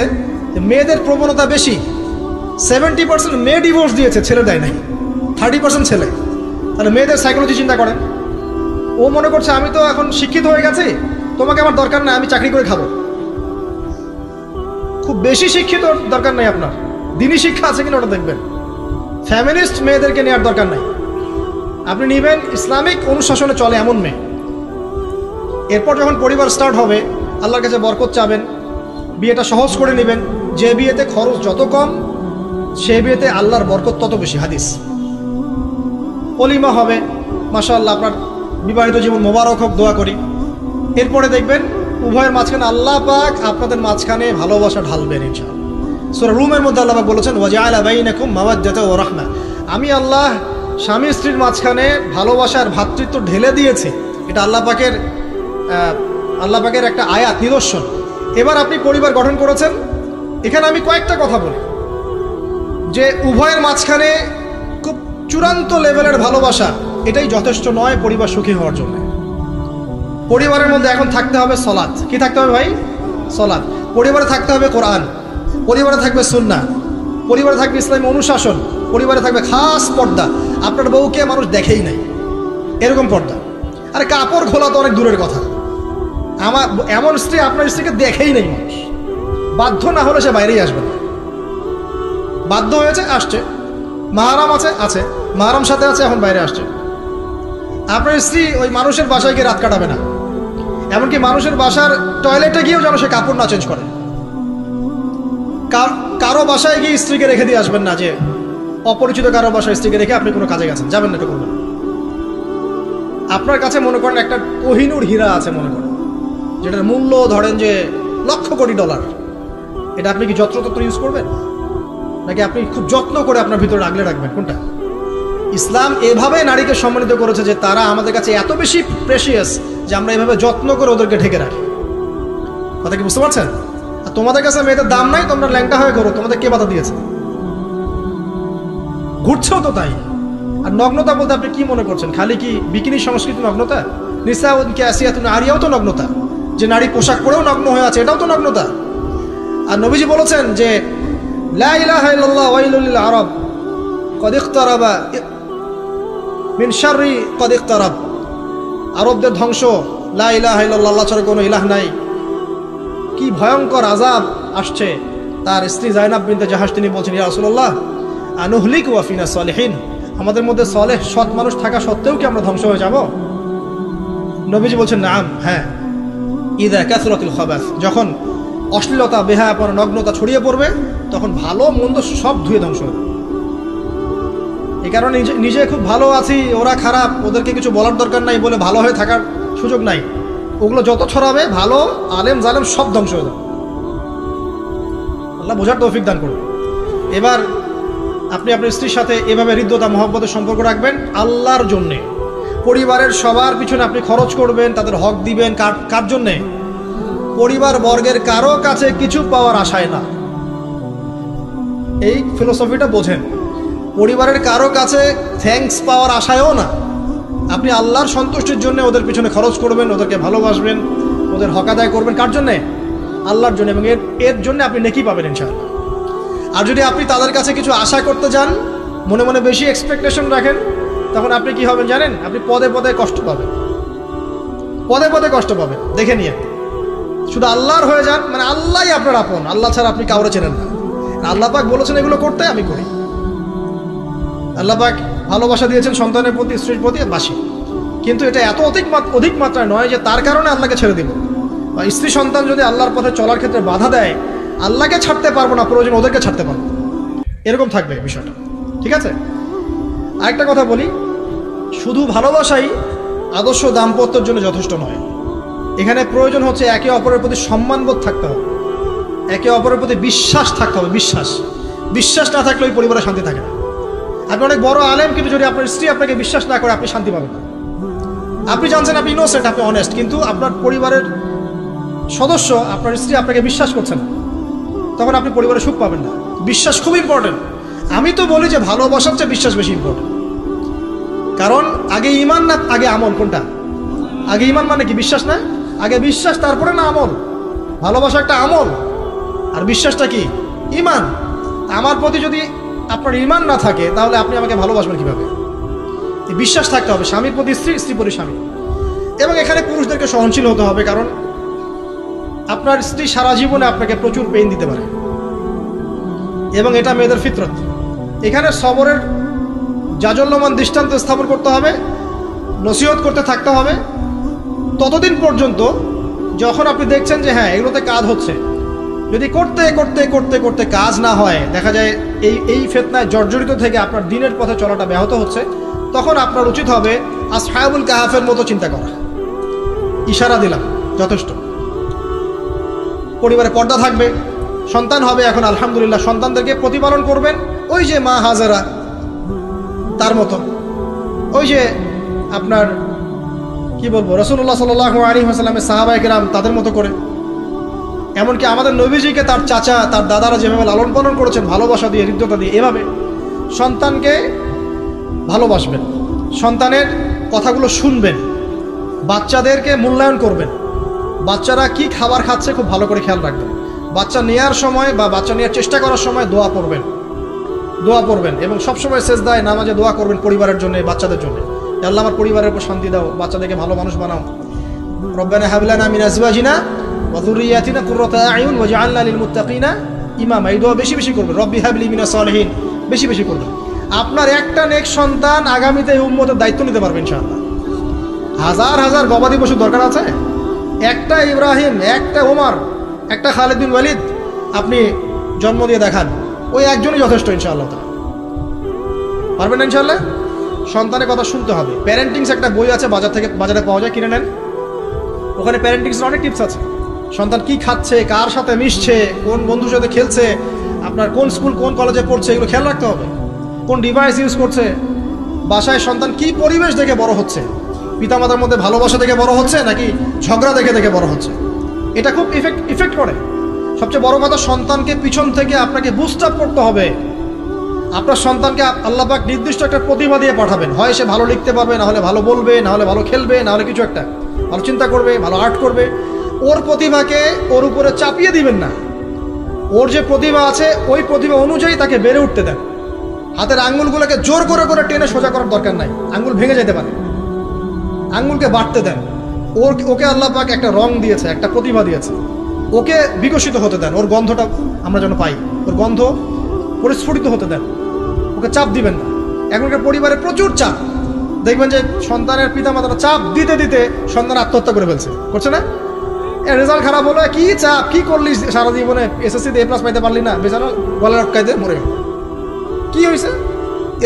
যে মেয়েদের প্রবণতা বেশি। সেভেন্টি পার্সেন্ট মেয়ে ডিভোর্স দিয়েছে, ছেলে দেয় নাই। থার্টি পার্সেন্ট ছেলে। তাহলে মেয়েদের সাইকোলজি চিন্তা করেন। ও মনে করছে আমি তো এখন শিক্ষিত হয়ে গেছি। তোমাকে আমার দরকার নাই, আমি চাকরি করে খাব। খুব বেশি শিক্ষিত দরকার নাই আপনার। দিনই শিক্ষা আছে কিনা ওটা দেখবেন। ফ্যামিলিস্ট মেয়েদেরকে নেওয়ার দরকার নাই। আপনি নেবেন, ইসলামিক অনুশাসনে চলে এমন মেয়ে। এরপর যখন পরিবার স্টার্ট হবে, আল্লাহর কাছে বরকত চাবেন, বিয়েটা সহজ করে নেবেন, যে বিয়েতে খরচ যত কম, সে বিয়েতে আল্লাহর বরকত তত বেশি। হাদিস। অলিমা হবে, মাশাআল্লাহ আপনার বিবাহিত জীবন মোবারক হোক, দোয়া করি। এরপরে দেখবেন, উভয়ের মাঝখানে আল্লাহ পাক আপনাদের মাঝখানে ভালোবাসা ঢালবেন ইনশাআল্লাহ। সুরা রুমের মধ্যে আল্লাহ পাক বলেছেন, ওয়াজআলা বাইনাকুম মাওয়াদ্দাতা ওয়া রাহমা। আমি আল্লাহ স্বামী স্ত্রীর মাঝখানে ভালোবাসার ভ্রাতৃত্ব ঢেলে দিয়েছি। এটা আল্লাহ পাকের আল্লাহ পাকের একটা আয়াত, নিদর্শন। এবার আপনি পরিবার গঠন করেছেন। এখানে আমি কয়েকটা কথা বলি। যে উভয়ের মাঝখানে খুব চূড়ান্ত লেভেলের ভালোবাসা এটাই যথেষ্ট নয় পরিবার সুখী হওয়ার জন্য। পরিবারের মধ্যে এখন থাকতে হবে সলাদ কি থাকতে হবে ভাই? সলাদ পরিবারে থাকতে হবে কোরআন। পরিবারে থাকবে সুন্না পরিবারে থাকবে ইসলামী অনুশাসন। পরিবারে থাকবে খাস পর্দা। আপনার বউকে মানুষ দেখেই নাই। এরকম পর্দা। আর কাপড় খোলা তো অনেক দূরের কথা। আমার এমন স্ত্রী আপনার স্ত্রীকে দেখেই নেই মানুষ। বাধ্য না হলে সে বাইরেই আসবে না। বাধ্য হয়েছে, আসছে। মাহারাম আছে আছে। মাহারাম সাথে আছে, এখন বাইরে আসছে। আপনার স্ত্রী ওই মানুষের বাসায় গিয়ে রাত কাটাবে না। এমনকি মানুষের বাসার টয়লেটে গিয়েও যেন সে কাপড় না চেঞ্জ করে। কারও বাসায় গিয়ে স্ত্রীকে রেখে দিয়ে আসবেন না যে অপরিচিত কারও বাসায় স্ত্রীকে রেখে আপনি কোনো কাজে গেছেন। যাবেন না এটা করবেন আপনার কাছে মনে করেন একটা কোহিনুর হীরা আছে মনে করেন, যেটার মূল্য ধরেন যে লক্ষ কোটি ডলার। এটা আপনি কি যত্রতত্র ইউজ করবেন? নাকি আপনি খুব যত্ন করে আপনার ভিতরে আগলে রাখবেন? কোনটা? ইসলাম এভাবে নারীকে সম্মানিত করেছে যে তারা আমাদের কাছে এত বেশি প্রেশিয়াস যে আমরা এভাবে যত্ন করে ওদেরকে ঢেকে রাখি। কথা কি বুঝতে পারছেন? আর তোমাদের কাছে মেয়েদের দাম নাই, তোমরা ল্যাংটা হয়ে করো, তোমাদের কে বাধা দিয়েছে? ঘুরছেও তো তাই। আর নগ্নতা বলতে আপনি কি মনে করছেন? খালি কি বিকিনি সংস্কৃতি নগ্নতা? নিসা কে আসিয়া তুমি আরিয়াও তো নগ্নতা। যে নারী পোশাক পরেও নগ্ন হয়ে আছে, এটাও তো নগ্নতা। আর নবীজি বলেছেন যে, লা ইলাহা ইল্লাল্লাহ ওয়াইলুল লিল আরব, কদ ইখতারাবা মিন শাররি কদ ইখতারাব আরবদের ধ্বংস, লা ইলাহা ছাড়া কোনো ইলাহ নাই। কি ভয়ঙ্কর আজাব আসছে। তার স্ত্রী জাইনাব বিনতে জাহাজ তিনি বলছেন, ইয়া রাসূলুল্লাহ, আনুহলিক ওয়াফিনা সলেহীন। আমাদের মধ্যে সলেহ, সৎ মানুষ থাকা সত্ত্বেও কি আমরা ধ্বংস হয়ে যাব? নবীজি বলছেন, নাম হ্যাঁ। ইদা ক্যাসুরাতুল খবাস, যখন অশ্লীলতা, বেহায়াপনা, নগ্নতা ছড়িয়ে পড়বে, তখন ভালো মন্দ সব ধুয়ে ধ্বংস হবে এই কারণে নিজে খুব ভালো আছি, ওরা খারাপ, ওদেরকে কিছু বলার দরকার নাই বলে ভালো হয়ে থাকার সুযোগ নাই। ওগুলো যত ছড়াবে, ভালো, আলেম জালেম সব ধ্বংস হয়ে যাবে। আল্লাহ বোঝার তৌফিক দান করুন। এবার আপনি আপনার স্ত্রীর সাথে এভাবে হৃদ্যতা, মহব্বতের সম্পর্ক রাখবেন আল্লাহর জন্যে। পরিবারের সবার পিছনে আপনি খরচ করবেন, তাদের হক দিবেন, কার জন্যে? পরিবার বর্গের কারও কাছে কিছু পাওয়ার আশায় না। এই ফিলোসফিটা বোঝেন। পরিবারের কারও কাছে থ্যাঙ্কস পাওয়ার আশায়ও না। আপনি আল্লাহর সন্তুষ্টির জন্য ওদের পিছনে খরচ করবেন, ওদেরকে ভালোবাসবেন, ওদের হক আদায় করবেন। কার জন্যে? আল্লাহর জন্য, এবং এর এর জন্য আপনি নেকি পাবেন ইনশাআল্লাহ। আর যদি আপনি তাদের কাছে কিছু আশা করতে যান, মনে মনে বেশি এক্সপেকটেশন রাখেন, তখন আপনি কি হবেন জানেন? আপনি পদে পদে কষ্ট পাবেন। পদে পদে কষ্ট পাবেন। দেখে নিয়ে। শুধু আল্লাহর হয়ে যান মানে আল্লাহই আপনার আপন। আল্লাহ ছাড়া আপনি কাউরে চেনেন না। আল্লাহ পাক বলেছেন এগুলো করতে, আমি করি। আল্লাহ পাক ভালোবাসা দিয়েছেন সন্তানের প্রতি, স্ত্রীর প্রতি বাসি। কিন্তু এটা এত অধিক অধিক মাত্রায় নয় যে তার কারণে আল্লাহকে ছেড়ে দিব বা স্ত্রী সন্তান যদি আল্লাহর পথে চলার ক্ষেত্রে বাধা দেয়, আল্লাহকে ছাড়তে পারব না, প্রয়োজন ওদেরকে ছাড়তে পারব এরকম থাকবে বিষয়টা। ঠিক আছে? আরেকটা কথা বলি, শুধু ভালোবাসাই আদর্শ দাম্পত্যের জন্য যথেষ্ট নয়। এখানে প্রয়োজন হচ্ছে একে অপরের প্রতি সম্মানবোধ থাকতে হবে। একে অপরের প্রতি বিশ্বাস থাকতে হবে, বিশ্বাস। বিশ্বাস না থাকলে ওই পরিবারে শান্তি থাকে না। আপনি অনেক বড় আলেম, কিন্তু যদি আপনার স্ত্রী আপনাকে বিশ্বাস না করে, আপনি শান্তি পাবেন আপনি জানছেন আপনি ইনোসেন্ট আপনি অনেস্ট কিন্তু আপনার পরিবারের সদস্য, আপনার স্ত্রী আপনাকে বিশ্বাস করছেন তখন আপনি পরিবারে সুখ পাবেন না। বিশ্বাস খুব ইম্পর্টেন্ট আমি তো বলি যে ভালোবাসার চেয়ে বিশ্বাস বেশি ইম্পর্টেন্ট কারণ আগে ইমান না, আগে আমল কোনটা? আগে ইমান মানে কি? বিশ্বাস না? আগে বিশ্বাস, তারপরে না আমল। ভালোবাসা একটা আমল। আর বিশ্বাসটা কি? ইমান। আমার প্রতি যদি আপনার ইমান না থাকে, তাহলে আপনি আমাকে ভালোবাসবেন কীভাবে? বিশ্বাস থাকতে হবে, স্বামীর প্রতি, স্ত্রী স্ত্রী প্রতি স্বামী। এবং এখানে পুরুষদেরকে সহনশীল হতে হবে, কারণ আপনার স্ত্রী সারা জীবনে আপনাকে প্রচুর পেইন দিতে পারে। এবং এটা মেয়েদের ফিতরত। এখানে সবরের জাজল্যমান দৃষ্টান্ত স্থাপন করতে হবে, নসিহত করতে থাকতে হবে। ততদিন পর্যন্ত যখন আপনি দেখছেন যে হ্যাঁ এগুলোতে কাজ হচ্ছে, যদি করতে করতে করতে করতে কাজ না হয়, দেখা যায় এই এই ফেতনায় জর্জরিত থেকে আপনার দিনের পথে চলাটা ব্যাহত হচ্ছে, তখন আপনার উচিত হবে আসহাবুল কাহাফের মতো চিন্তা করা। ইশারা দিলাম, যথেষ্ট। পরিবারে পর্দা থাকবে, সন্তান হবে, এখন আলহামদুলিল্লাহ সন্তানদেরকে প্রতিপালন করবেন। ওই যে মা হাজারা, তার মতো ওই যে আপনার, কি বলব রসুল্লাহ সাল আলী হাসালামের সাহাবাহিকেরাম তাদের মতো করে। এমনকি আমাদের নবীজিকে তার চাচা, তার দাদারা যেভাবে লালন পালন করেছেন, ভালোবাসা দিয়ে, হৃদ্যতা দিয়ে, এভাবে সন্তানকে ভালোবাসবেন, সন্তানের কথাগুলো শুনবেন, বাচ্চাদেরকে মূল্যায়ন করবেন। বাচ্চারা কি খাবার খাচ্ছে খুব ভালো করে খেয়াল রাখবেন। বাচ্চা নেওয়ার সময় বা বাচ্চা নেওয়ার চেষ্টা করার সময় দোয়া পড়বেন। দোয়া পড়বেন এবং সবসময় শেষ দায় নামাজে দোয়া করবেন পরিবারের জন্য, বাচ্চাদের জন্য। আল্লাহ আমার পরিবারের উপর শান্তি দাও, বাচ্চাদেরকে ভালো মানুষ বানাও। রব্বানা হাবলানা মিন আজওয়াজিনা ওয়া যুররিয়াতিনা কুররাতা আয়ুন ওয়াজআলনা লিল মুত্তাকিনা ইমামা এই দোয়া বেশি বেশি করবেন রব্বি হাবলি মিনাস সালিহিন। বেশি বেশি আপনার একটা নেক সন্তান আগামীতে এই উম্মতের দায়িত্ব নিতে পারবে ইনশাআল্লাহ। হাজার হাজার গবাদি পশুর দরকার আছে। একটা ইব্রাহিম, একটা ওমর, একটা খালিদ বিন ওয়ালিদ আপনি জন্ম দিয়ে দেখান। ওই একজনই যথেষ্ট ইনশাআল্লাহ তাআলা। পারবেন না ইনশাআল্লাহ? সন্তানের কথা শুনতে হবে। প্যারেন্টিংস একটা বই আছে, বাজার থেকে, বাজারে পাওয়া যায়, কিনে নেন। ওখানে প্যারেন্টিংসের অনেক টিপস আছে। সন্তান কি খাচ্ছে, কার সাথে মিশছে, কোন বন্ধুর সাথে খেলছে, আপনার কোন স্কুল, কোন কলেজে পড়ছে, এগুলো খেয়াল রাখতে হবে। কোন ডিভাইস ইউজ করছে, বাসায় সন্তান কি পরিবেশ দেখে বড় হচ্ছে? পিতামাতার মধ্যে ভালোবাসা দেখে বড় হচ্ছে, নাকি ঝগড়া দেখে দেখে বড় হচ্ছে? এটা খুব ইফেক্ট ইফেক্ট করে। সবচেয়ে বড় কথা, সন্তানকে পিছন থেকে আপনাকে বুস্ট আপ করতে হবে। আপনার সন্তানকে আপ- আল্লাহ পাক নির্দিষ্ট একটা প্রতিভা দিয়ে পাঠাবেন। হয় সে ভালো লিখতে পারবে, না হলে ভালো বলবে, না হলে ভালো খেলবে, না হলে কিছু একটা। ভালো চিন্তা করবে, ভালো আর্ট করবে। ওর প্রতিভাকে ওর উপরে চাপিয়ে দিবেন না। ওর যে প্রতিমা আছে, ওই প্রতিভা অনুযায়ী তাকে বেড়ে উঠতে দেন। হাতের আঙ্গুলগুলোকে জোর করে করে টেনে সোজা করার দরকার নাই। আঙ্গুল ভেঙে যেতে পারে। আঙ্গুলকে বাড়তে দেন। ওর, ওকে আল্লাহ পাক একটা রং দিয়েছে, একটা প্রতিভা দিয়েছে। ওকে বিকশিত হতে দেন। ওর গন্ধটা আমরা যেন পাই। ওর গন্ধ পরিস্ফুটিত হতে দেন। ওকে চাপ দিবেন না। এখনকার পরিবারে প্রচুর চাপ। দেখবেন যে সন্তানের পিতামাতারা চাপ দিতে দিতে সন্তান আত্মহত্যা করে ফেলছে। করছে না? রেজাল্ট খারাপ হলো কি চাপ? কি করলি সারা জীবনে? এসএসসিতে এ প্লাস পাইতে পারলি না। বেচারা গলার আটকাইতে মরে কি হয়েছে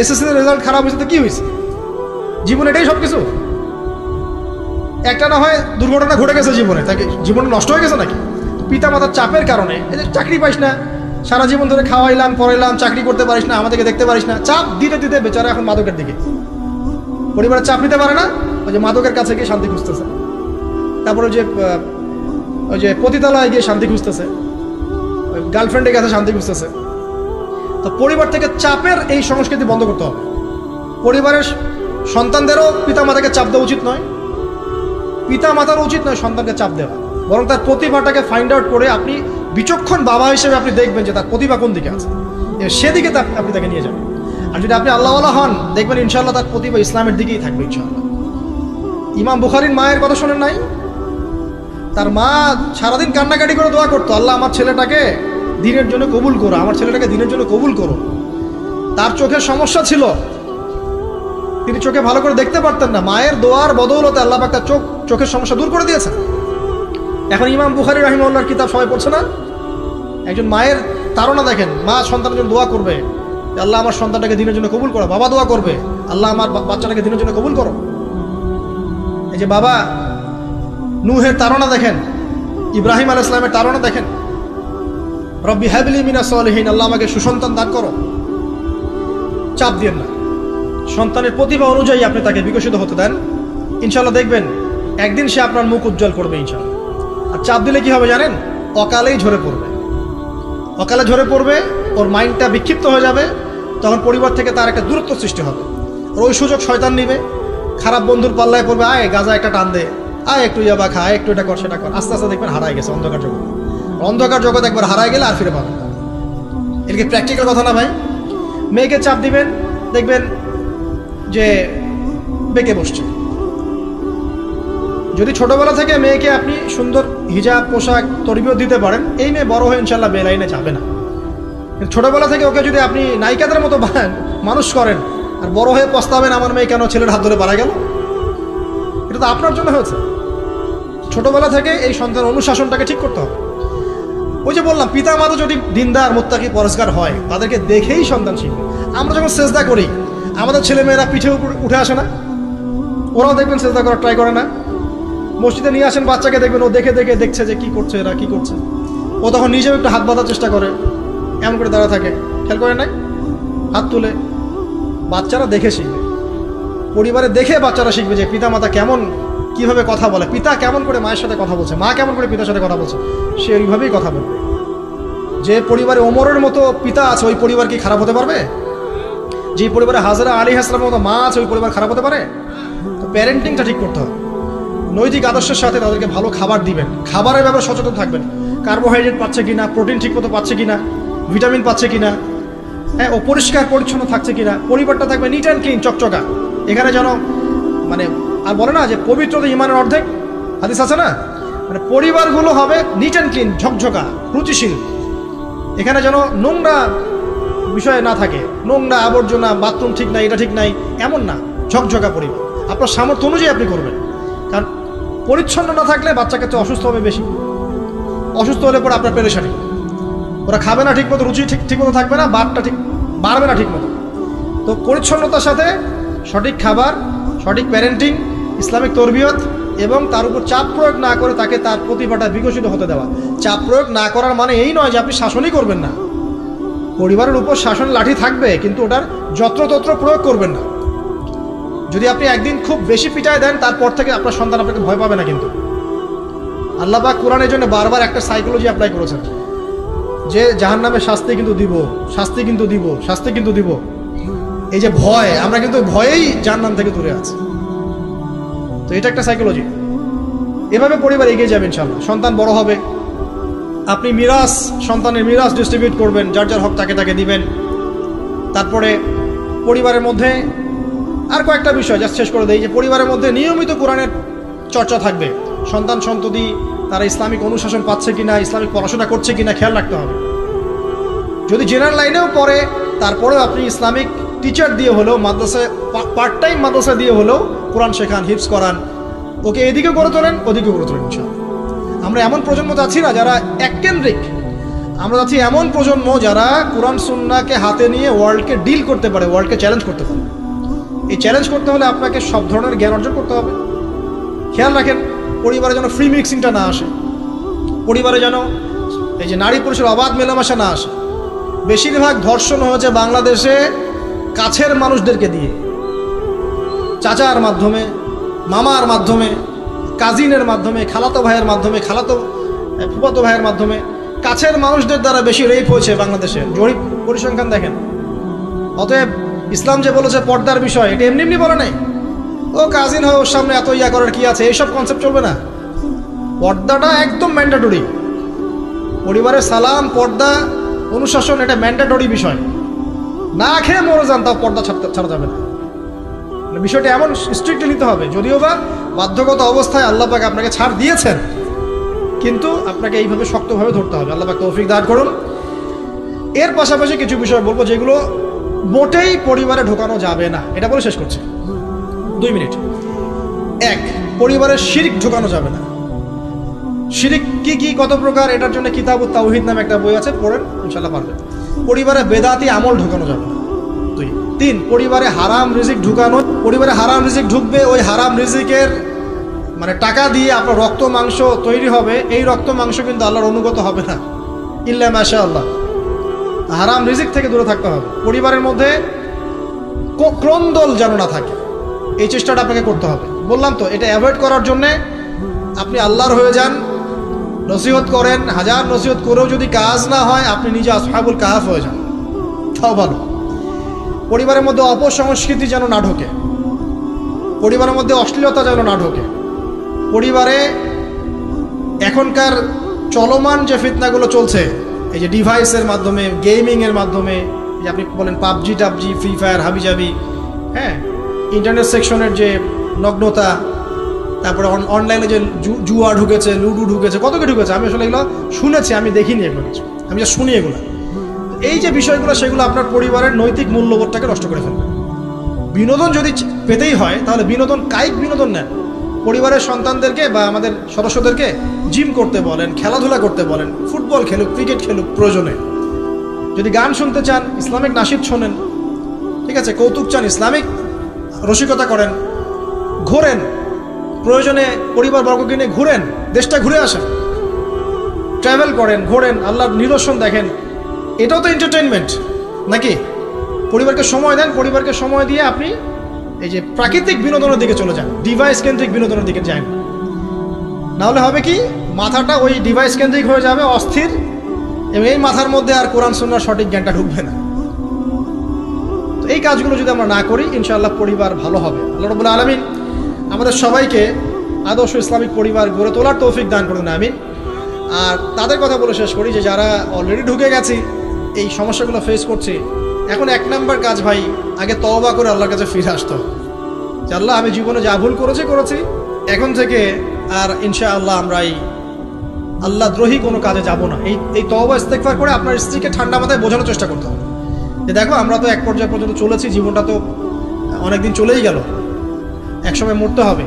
এসএসসিতে রেজাল্ট খারাপ হয়েছে তো কি হয়েছে জীবন এটাই সব কিছু একটা না হয় দুর্ঘটনা ঘটে গেছে জীবনে, তাকে জীবন নষ্ট হয়ে গেছে নাকি? পিতা মাতার চাপের কারণে, এই যে চাকরি পাইস না, সারা জীবন ধরে খাওয়াইলাম, পড়াইলাম, চাকরি করতে পারিস না, আমাদেরকে দেখতে পারিস না, চাপ দিতে দিতে বেচারা এখন মাদকের দিকে। পরিবারের চাপ নিতে পারে না, ওই যে মাদকের কাছে গিয়ে শান্তি খুঁজতেছে। তারপরে যে ওই যে পতিতালয়ে গিয়ে শান্তি খুঁজতেছে। গার্লফ্রেন্ডের কাছে শান্তি খুঁজতেছে। তো পরিবার থেকে চাপের এই সংস্কৃতি বন্ধ করতে হবে। পরিবারের সন্তানদেরও পিতা মাতাকে চাপ দেওয়া উচিত নয়। পিতা মাতারও উচিত নয় সন্তানকে চাপ দেওয়া। বরং তার প্রতিভাটাকে ফাইন্ড আউট করে আপনি বিচক্ষণ বাবা হিসেবে আপনি দেখবেন যে তার প্রতিভা কোন দিকে আছে। সেদিকে আপনি তাকে নিয়ে যাবেন। আর যদি আপনি আল্লাহওয়ালা হন, দেখবেন ইনশাল্লাহ তার প্রতিভা ইসলামের দিকেই থাকবে ইনশাল্লাহ ইমাম বুখারির মায়ের কথা শোনেন নাই? তার মা সারাদিন কান্নাকাটি করে দোয়া করতো, আল্লাহ, আমার ছেলেটাকে দিনের জন্য কবুল করো, আমার ছেলেটাকে দিনের জন্য কবুল করো। তার চোখের সমস্যা ছিল। তিনি চোখে ভালো করে দেখতে পারতেন না। মায়ের দোয়ার বদৌলতে আল্লাহ পাক তার চোখ, চোখের সমস্যা দূর করে দিয়েছেন। এখন ইমাম বুখারি রাহিমউল্লাহর কিতাব সবাই পড়ছে না? একজন মায়ের তারা দেখেন, মা, সন্তানের জন্য দোয়া করবে। আল্লাহ, আমার সন্তানটাকে দিনের জন্য কবুল করো, বাবা দোয়া করবে। আল্লাহ, আমার বাচ্চাটাকে দিনের জন্য কবুল করো। এই যে বাবা নুহের তারা দেখেন, ইব্রাহিম আল ইসলামের তারা দেখেন। রব্বি হ্যাবিলি মিনা সলহীন, আল্লাহ আমাকে সুসন্তান দান করো। চাপ দিয়েন না। সন্তানের প্রতিভা অনুযায়ী আপনি তাকে বিকশিত হতে দেন। ইনশাল্লাহ দেখবেন, একদিন সে আপনার মুখ উজ্জ্বল করবে ইনশাল্লাহ আর চাপ দিলে কি হবে জানেন? অকালেই ঝরে পড়বে। অকালে ঝরে পড়বে, ওর মাইন্ডটা বিক্ষিপ্ত হয়ে যাবে, তখন পরিবার থেকে তার একটা দূরত্ব সৃষ্টি হবে। আর ওই সুযোগ শয়তান নিবে। খারাপ বন্ধুর পাল্লায় পড়বে, আয় গাজা একটা টান দে। আয়, একটু ইয়াবা খা একটু এটা কর, সেটা কর। আস্তে আস্তে দেখবেন হারায় গেছে অন্ধকার জগৎ। অন্ধকার জগৎ একবার হারায় গেলে আর ফিরে পাবেন। এটা কি প্র্যাকটিক্যাল কথা না ভাই? মেয়েকে চাপ দিবেন, দেখবেন যে বেঁকে বসছে। যদি ছোটবেলা থেকে মেয়েকে আপনি সুন্দর হিজাব, পোশাক, তরবিও দিতে পারেন, এই মেয়ে বড় হয়ে ইনশাল্লাহ বে লাইনে যাবে না। ছোটবেলা থেকে ওকে যদি আপনি নায়িকাদের মতো মানুষ করেন, আর বড় হয়ে পস্তাবেন আমার মেয়ে কেন ছেলের হাত ধরে বাড়া গেল? এটা তো আপনার জন্য হয়েছে। ছোটবেলা থেকে এই সন্তান অনুশাসনটাকে ঠিক করতে হবে। ওই যে বললাম, পিতা মাতা যদি দিনদার মোত্তাকি পরিষ্কার হয়, তাদেরকে দেখেই সন্তান শিখবে আমরা যখন সেজদা করি, আমাদের ছেলেমেয়েরা পিঠে উঠে আসে না। ওরাও দেখবেন সেজদা করার ট্রাই করে না। মসজিদে নিয়ে আসেন বাচ্চাকে, দেখবেন ও দেখে দেখে দেখছে যে কি করছে এরা, কি করছে। ও তখন নিজেও একটু হাত বাঁধার চেষ্টা করে, এমন করে দাঁড়া থাকে। খেয়াল করে নাই? হাত তুলে। বাচ্চারা দেখে শিখবে। পরিবারে দেখে বাচ্চারা শিখবে যে পিতা মাতা কেমন কীভাবে কথা বলে? পিতা কেমন করে মায়ের সাথে কথা বলছে? মা কেমন করে পিতার সাথে কথা বলছে? সে ওইভাবেই কথা বলবে যে পরিবারে ওমরের মতো পিতা আছে, ওই পরিবার কি খারাপ হতে পারবে? যে পরিবারে হাজরা আলী হাসলামের মতো মা আছে, ওই পরিবার খারাপ হতে পারে? তো প্যারেন্টিংটা ঠিক করতে হবে। নৈতিক আদর্শের সাথে তাদেরকে ভালো খাবার দিবেন। খাবারের ব্যাপারে সচেতন থাকবেন। কার্বোহাইড্রেট পাচ্ছে কিনা? প্রোটিন ঠিকমতো পাচ্ছে কিনা? ভিটামিন পাচ্ছে কিনা? হ্যাঁ ও পরিষ্কার পরিচ্ছন্ন থাকছে কিনা? পরিবারটা থাকবে নিট অ্যান্ড ক্লিন চকচকা। এখানে যেন মানে আর বলে না যে পবিত্রতা ইমানের অর্ধেক? হাদিস আছে না? মানে পরিবারগুলো হবে নিট অ্যান্ড ক্লিন ঝকঝকা, রুচিশীল। এখানে যেন নোংরা বিষয় না থাকে। নোংরা আবর্জনা, বাথরুম ঠিক নাই, এটা ঠিক নাই, এমন না। ঝকঝকা পরিবার। আপনার সামর্থ্য অনুযায়ী আপনি করবেন। কারণ পরিচ্ছন্ন না থাকলে বাচ্চা কাছে অসুস্থ হবে বেশি। অসুস্থ হলে পরে আপনার পেরেশানি। ওরা খাবে না ঠিকমতো, রুচি ঠিক ঠিকমতো থাকবে না, বারটা ঠিক বাড়বে না ঠিকমতো। তো পরিচ্ছন্নতার সাথে সঠিক খাবার সঠিক প্যারেন্টিং ইসলামিক তরবিয়ত এবং তার উপর চাপ প্রয়োগ না করে তাকে তার প্রতিভাটা বিকশিত হতে দেওয়া। চাপ প্রয়োগ না করার মানে এই নয় যে আপনি শাসনই করবেন না। পরিবারের উপর শাসন লাঠি থাকবে, কিন্তু ওটার যত্রতত্র প্রয়োগ করবেন না। যদি আপনি একদিন খুব বেশি পিটায় দেন, তারপর থেকে আপনার সন্তান আপনাকে ভয় পাবে না কিন্তু। আল্লাহ পাক কোরআনের জন্য বারবার একটা সাইকোলজি অ্যাপ্লাই করেছেন। যে জাহান নামে শাস্তি কিন্তু দিব, শাস্তি কিন্তু দিব, শাস্তি কিন্তু দিব। এই যে ভয়, আমরা কিন্তু ভয়েই জাহান্নাম থেকে দূরে আছি। তো এটা একটা সাইকোলজি এভাবে পরিবার এগিয়ে যাবে ইনশাল্লাহ সন্তান বড় হবে। আপনি মিরাস সন্তানের মিরাস ডিস্ট্রিবিউট করবেন, যার যার হক তাকে তাকে দিবেন। তারপরে পরিবারের মধ্যে আর কয়েকটা বিষয় যা শেষ করে দেয় যে পরিবারের মধ্যে নিয়মিত কোরআনের চর্চা থাকবে। সন্তান, সন্ততি, তারা ইসলামিক অনুশাসন পাচ্ছে কিনা, ইসলামিক পড়াশোনা করছে কিনা, খেয়াল রাখতে হবে। যদি জেনারেল লাইনেও পড়ে, তারপরেও আপনি ইসলামিক টিচার দিয়ে হলেও, মাদ্রাসায় পার্ট টাইম মাদ্রাসা দিয়ে হলেও কোরআন শেখান হিপস করান। ওকে এদিকে গড়ে তোলেন, ওদিকে গড়ে তোলেন। আমরা এমন প্রজন্ম যাচ্ছি না যারা এককেন্দ্রিক। আমরা যাচ্ছি এমন প্রজন্ম যারা কোরআন সুন্নাকে হাতে নিয়ে ওয়ার্ল্ডকে ডিল করতে পারে, ওয়ার্ল্ডকে চ্যালেঞ্জ করতে পারে। এই চ্যালেঞ্জ করতে হলে আপনাকে সব ধরনের জ্ঞান অর্জন করতে হবে। খেয়াল রাখেন, পরিবারে যেন ফ্রি মিক্সিংটা না আসে। পরিবারে যেন এই যে নারী পুরুষের অবাধ মেলামেশা না আসে। বেশিরভাগ ধর্ষণ হয়েছে বাংলাদেশে কাছের মানুষদেরকে দিয়ে চাচার মাধ্যমে মামার মাধ্যমে কাজিনের মাধ্যমে খালাতো ভাইয়ের মাধ্যমে খালাতো এ, ফুফাতো ভাইয়ের মাধ্যমে কাছের মানুষদের দ্বারা বেশি রেপ হয়েছে বাংলাদেশে। জরিপ পরিসংখ্যান দেখেন। অতএব ইসলাম যে বলেছে পর্দার বিষয় এটা এমনি এমনি বলে নাই। ও কাজিন হয় ওর সামনে এত ইয়া করার কি আছে? এইসব কনসেপ্ট চলবে না। পর্দাটা একদম ম্যান্ডেটরি পরিবারের সালাম পর্দা অনুশাসন এটা ম্যান্ডেটরি বিষয়। না খেয়ে মরে যান, তাও পর্দা ছাড়া যাবে না। মানে বিষয়টা এমন স্ট্রিক্টলি নিতে হবে, যদিও বা বাধ্যগত অবস্থায় আল্লাহ পাক আপনাকে ছাড় দিয়েছেন, কিন্তু আপনাকে এইভাবে শক্তভাবে ধরতে হবে। আল্লাহ পাক তৌফিক দান করুন। এর পাশাপাশি কিছু বিষয় বলব, যেগুলো মোটেই পরিবারে ঢোকানো যাবে না। এটা বলে শেষ করছি। দুই মিনিট। এক পরিবারের শিরিক ঢোকানো যাবে না। শিরিক কি কি, কত প্রকার, এটার জন্য কিতাব তাওহিদ নামে একটা বই আছে, পড়েন ইনশাল্লাহ পারবেন। পরিবারে বেদাতি আমল ঢোকানো যাবে। দুই তিন, পরিবারে হারাম রিজিক ঢুকানো। পরিবারে হারাম রিজিক ঢুকবে, ওই হারাম রিজিকের মানে টাকা দিয়ে আপনার রক্ত, মাংস তৈরি হবে, এই রক্ত, মাংস কিন্তু আল্লাহর অনুগত হবে না। ইল্লা মাশা আল্লাহ হারাম রিজিক থেকে দূরে থাকতে হবে। পরিবারের মধ্যে ক্রন্দল যেন না থাকে। এই চেষ্টাটা আপনাকে করতে হবে। বললাম তো, এটা অ্যাভয়েড করার জন্যে আপনি আল্লাহর হয়ে যান। নসিহত করেন, হাজার নসিহত করেও যদি কাজ না হয়, আপনি নিজে আসহাবুল কাহাফ হয়ে যান। তাও ভালো। পরিবারের মধ্যে অপসংস্কৃতি যেন না ঢোকে। পরিবারের মধ্যে অশ্লীলতা যেন না ঢোকে। পরিবারে এখনকার চলমান যে ফিতনাগুলো চলছে, এই যে ডিভাইসের মাধ্যমে, গেমিংয়ের মাধ্যমে যে আপনি বলেন পাবজি, টাবজি, ফ্রি ফায়ার, হাবিজাবি হ্যাঁ ইন্টারনেট সেকশনের যে নগ্নতা তারপরে অনলাইনে যে জুয়া ঢুকেছে, লুডু ঢুকেছে, কত কি ঢুকেছে, আমি আসলে এগুলো শুনেছি, আমি দেখিনি এগুলো কিছু। আমি যা শুনি এগুলো। এই যে বিষয়গুলো, সেগুলো আপনার পরিবারের নৈতিক মূল্যবোধটাকে নষ্ট করে ফেলবে। বিনোদন যদি পেতেই হয়, তাহলে বিনোদন, কায়িক বিনোদন নেন। পরিবারের সন্তানদেরকে বা আমাদের সদস্যদেরকে জিম করতে বলেন, খেলাধুলা করতে বলেন ফুটবল খেলুক ক্রিকেট খেলুক, প্রয়োজনে। যদি গান শুনতে চান, ইসলামিক নাসিদ শোনেন। ঠিক আছে, কৌতুক চান, ইসলামিক রসিকতা করেন। ঘোরেন। প্রয়োজনে পরিবারবর্গকে নিয়ে ঘুরেন, দেশটা ঘুরে আসেন। ট্রাভেল করেন, ঘোরেন, আল্লাহর নিদর্শন দেখেন। এটাও তো এন্টারটেনমেন্ট নাকি? পরিবারকে সময় দেন, পরিবারকে সময় দিয়ে আপনি এই যে প্রাকৃতিক বিনোদনের দিকে চলে যান ডিভাইস কেন্দ্রিক বিনোদনের দিকে যান। নাহলে হবে কি, মাথাটা ওই ডিভাইস কেন্দ্রিক হয়ে যাবে, অস্থির, এবং এই মাথার মধ্যে আর কোরআন, সুন্নার সঠিক জ্ঞানটা ঢুকবে না। তো এই কাজগুলো যদি আমরা না করি, ইনশাআল্লাহ পরিবার ভালো হবে। আল্লাহ রবুল্লা আলমিন আমাদের সবাইকে আদর্শ ইসলামিক পরিবার গড়ে তোলার তৌফিক দান করুন, আমিন। আর তাদের কথা বলে শেষ করি যে যারা অলরেডি ঢুকে গেছি, এই সমস্যাগুলো ফেস করছি, এখন এক নাম্বার কাজ ভাই, আগে তওবা করে আল্লাহর কাছে ফিরে আসতো যে আল্লাহ, আমি জীবনে যা ভুল করেছি করেছি। এখন থেকে আর ইনশা আল্লাহ আমরা এই আল্লাহ দ্রোহী কোনো কাজে যাব না। এই এই তওবা ইস্তেকফার করে আপনার স্ত্রীকে ঠান্ডা মাথায় বোঝানোর চেষ্টা করতে হবে। যে দেখো, আমরা তো এক পর্যায়ে পর্যন্ত চলেছি, জীবনটা তো অনেকদিন চলেই গেল। একসময় মরতে হবে।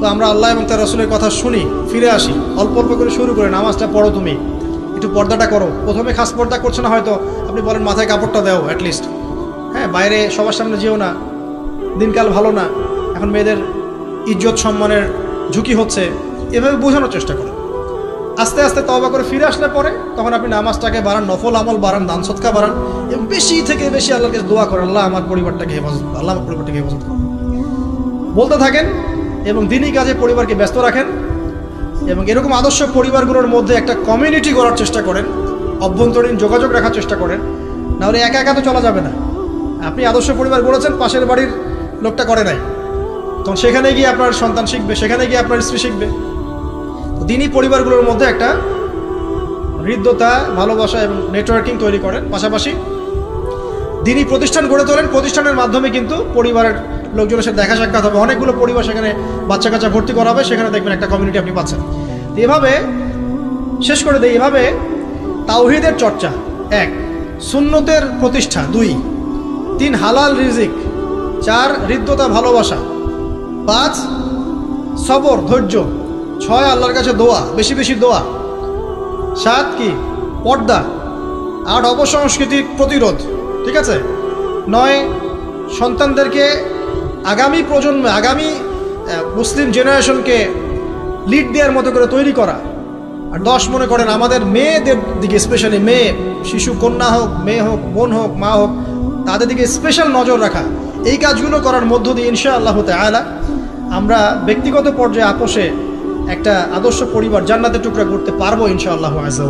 তো আমরা আল্লাহ এবং তার রসুলের কথা শুনি, ফিরে আসি। অল্প অল্প করে শুরু করে, নামাজটা পড়ো তুমি। একটু পর্দাটা করো। প্রথমে খাস পর্দা করছ না হয়তো? আপনি বলেন, মাথায় কাপড়টা দাও অ্যাটলিস্ট হ্যাঁ বাইরে সবার সামনে যেও না। দিনকাল ভালো না। এখন মেয়েদের ইজ্জত সম্মানের ঝুঁকি হচ্ছে। এভাবে বোঝানোর চেষ্টা করো। আস্তে আস্তে তবা করে ফিরে আসলে পরে তখন আপনি নামাজটাকে বাড়ান, নফল আমল বাড়ান, দান সৎকা বাড়ান। এবং বেশি থেকে বেশি আল্লাহকে দোয়া করেন, আল্লাহ আমার পরিবারটাকে হেফাজত, আল্লাহ আমার পরিবারটাকে হেফাজত করো বলতে থাকেন এবং দিনই কাজে পরিবারকে ব্যস্ত রাখেন এবং এরকম আদর্শ পরিবারগুলোর মধ্যে একটা কমিউনিটি গড়ার চেষ্টা করেন, অভ্যন্তরীণ যোগাযোগ রাখার চেষ্টা করেন, নাহলে একা একা তো চলা যাবে না। আপনি আদর্শ পরিবার গড়েছেন পাশের বাড়ির লোকটা করে নাই। তখন সেখানে গিয়ে আপনার সন্তান শিখবে, সেখানে গিয়ে আপনার স্ত্রী শিখবে। দিনই পরিবারগুলোর মধ্যে একটা হৃদ্যতা, ভালোবাসা এবং নেটওয়ার্কিং তৈরি করেন। পাশাপাশি দিনই প্রতিষ্ঠান গড়ে তোলেন। প্রতিষ্ঠানের মাধ্যমে কিন্তু পরিবারের লোকজনের সাথে দেখা সাক্ষাৎ হবে। অনেকগুলো পরিবার সেখানে বাচ্চা কাচ্চা ভর্তি করা হবে। সেখানে দেখবেন একটা কমিউনিটি আপনি পাচ্ছেন। এভাবে, শেষ করে দেয় এভাবে তাওহিদের চর্চা, এক, সুন্নতের প্রতিষ্ঠা, দুই, তিন, হালাল রিজিক, চার, হৃদ্যতা, ভালোবাসা, পাঁচ, সবর, ধৈর্য, ছয়, আল্লাহর কাছে দোয়া, বেশি বেশি দোয়া, সাত কি? পর্দা, আট, অপসংস্কৃতির প্রতিরোধ, ঠিক আছে? নয়, সন্তানদেরকে আগামী প্রজন্মে, আগামী মুসলিম জেনারেশনকে লিড দেওয়ার মতো করে তৈরি করা। আর দশ মনে করেন, আমাদের মেয়েদের দিকে স্পেশালি মেয়ে, শিশু, কন্যা হোক, মেয়ে হোক, বোন হোক, মা হোক, তাদের দিকে স্পেশাল নজর রাখা। এই কাজগুলো করার মধ্য দিয়ে ইনশা আল্লাহ আলা আমরা ব্যক্তিগত পর্যায়ে আপোষে একটা আদর্শ পরিবার, জান্নাতের টুকরা করতে পারব ইনশা আল্লাহ আজাল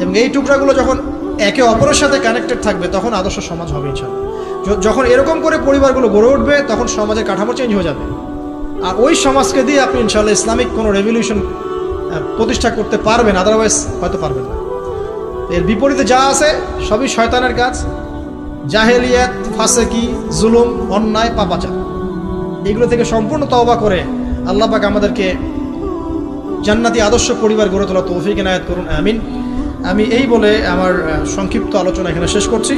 এবং এই টুকরাগুলো যখন একে অপরের সাথে কানেক্টেড থাকবে, তখন আদর্শ সমাজ হবে ইনশাল্লাহ য- যখন এরকম করে পরিবারগুলো গড়ে উঠবে, তখন সমাজের কাঠামো চেঞ্জ হয়ে যাবে। আর ওই সমাজকে দিয়ে আপনি ইনশাল্লাহ ইসলামিক কোনো রেভলিউশন প্রতিষ্ঠা করতে পারবেন আদারওয়াইজ হয়তো পারবেন না। এর বিপরীতে যা আছে, সবই শয়তানের কাজ। জাহেলিয়াত, ফাসেকি, জুলুম, অন্যায়, পাপাচার। এগুলো থেকে সম্পূর্ণ তওবা করে আল্লাহ পাক আমাদেরকে জান্নাতি আদর্শ পরিবার গড়ে তোলা তৌফিক এনায়াত করুন, আমিন। আমি এই বলে আমার সংক্ষিপ্ত আলোচনা এখানে শেষ করছি।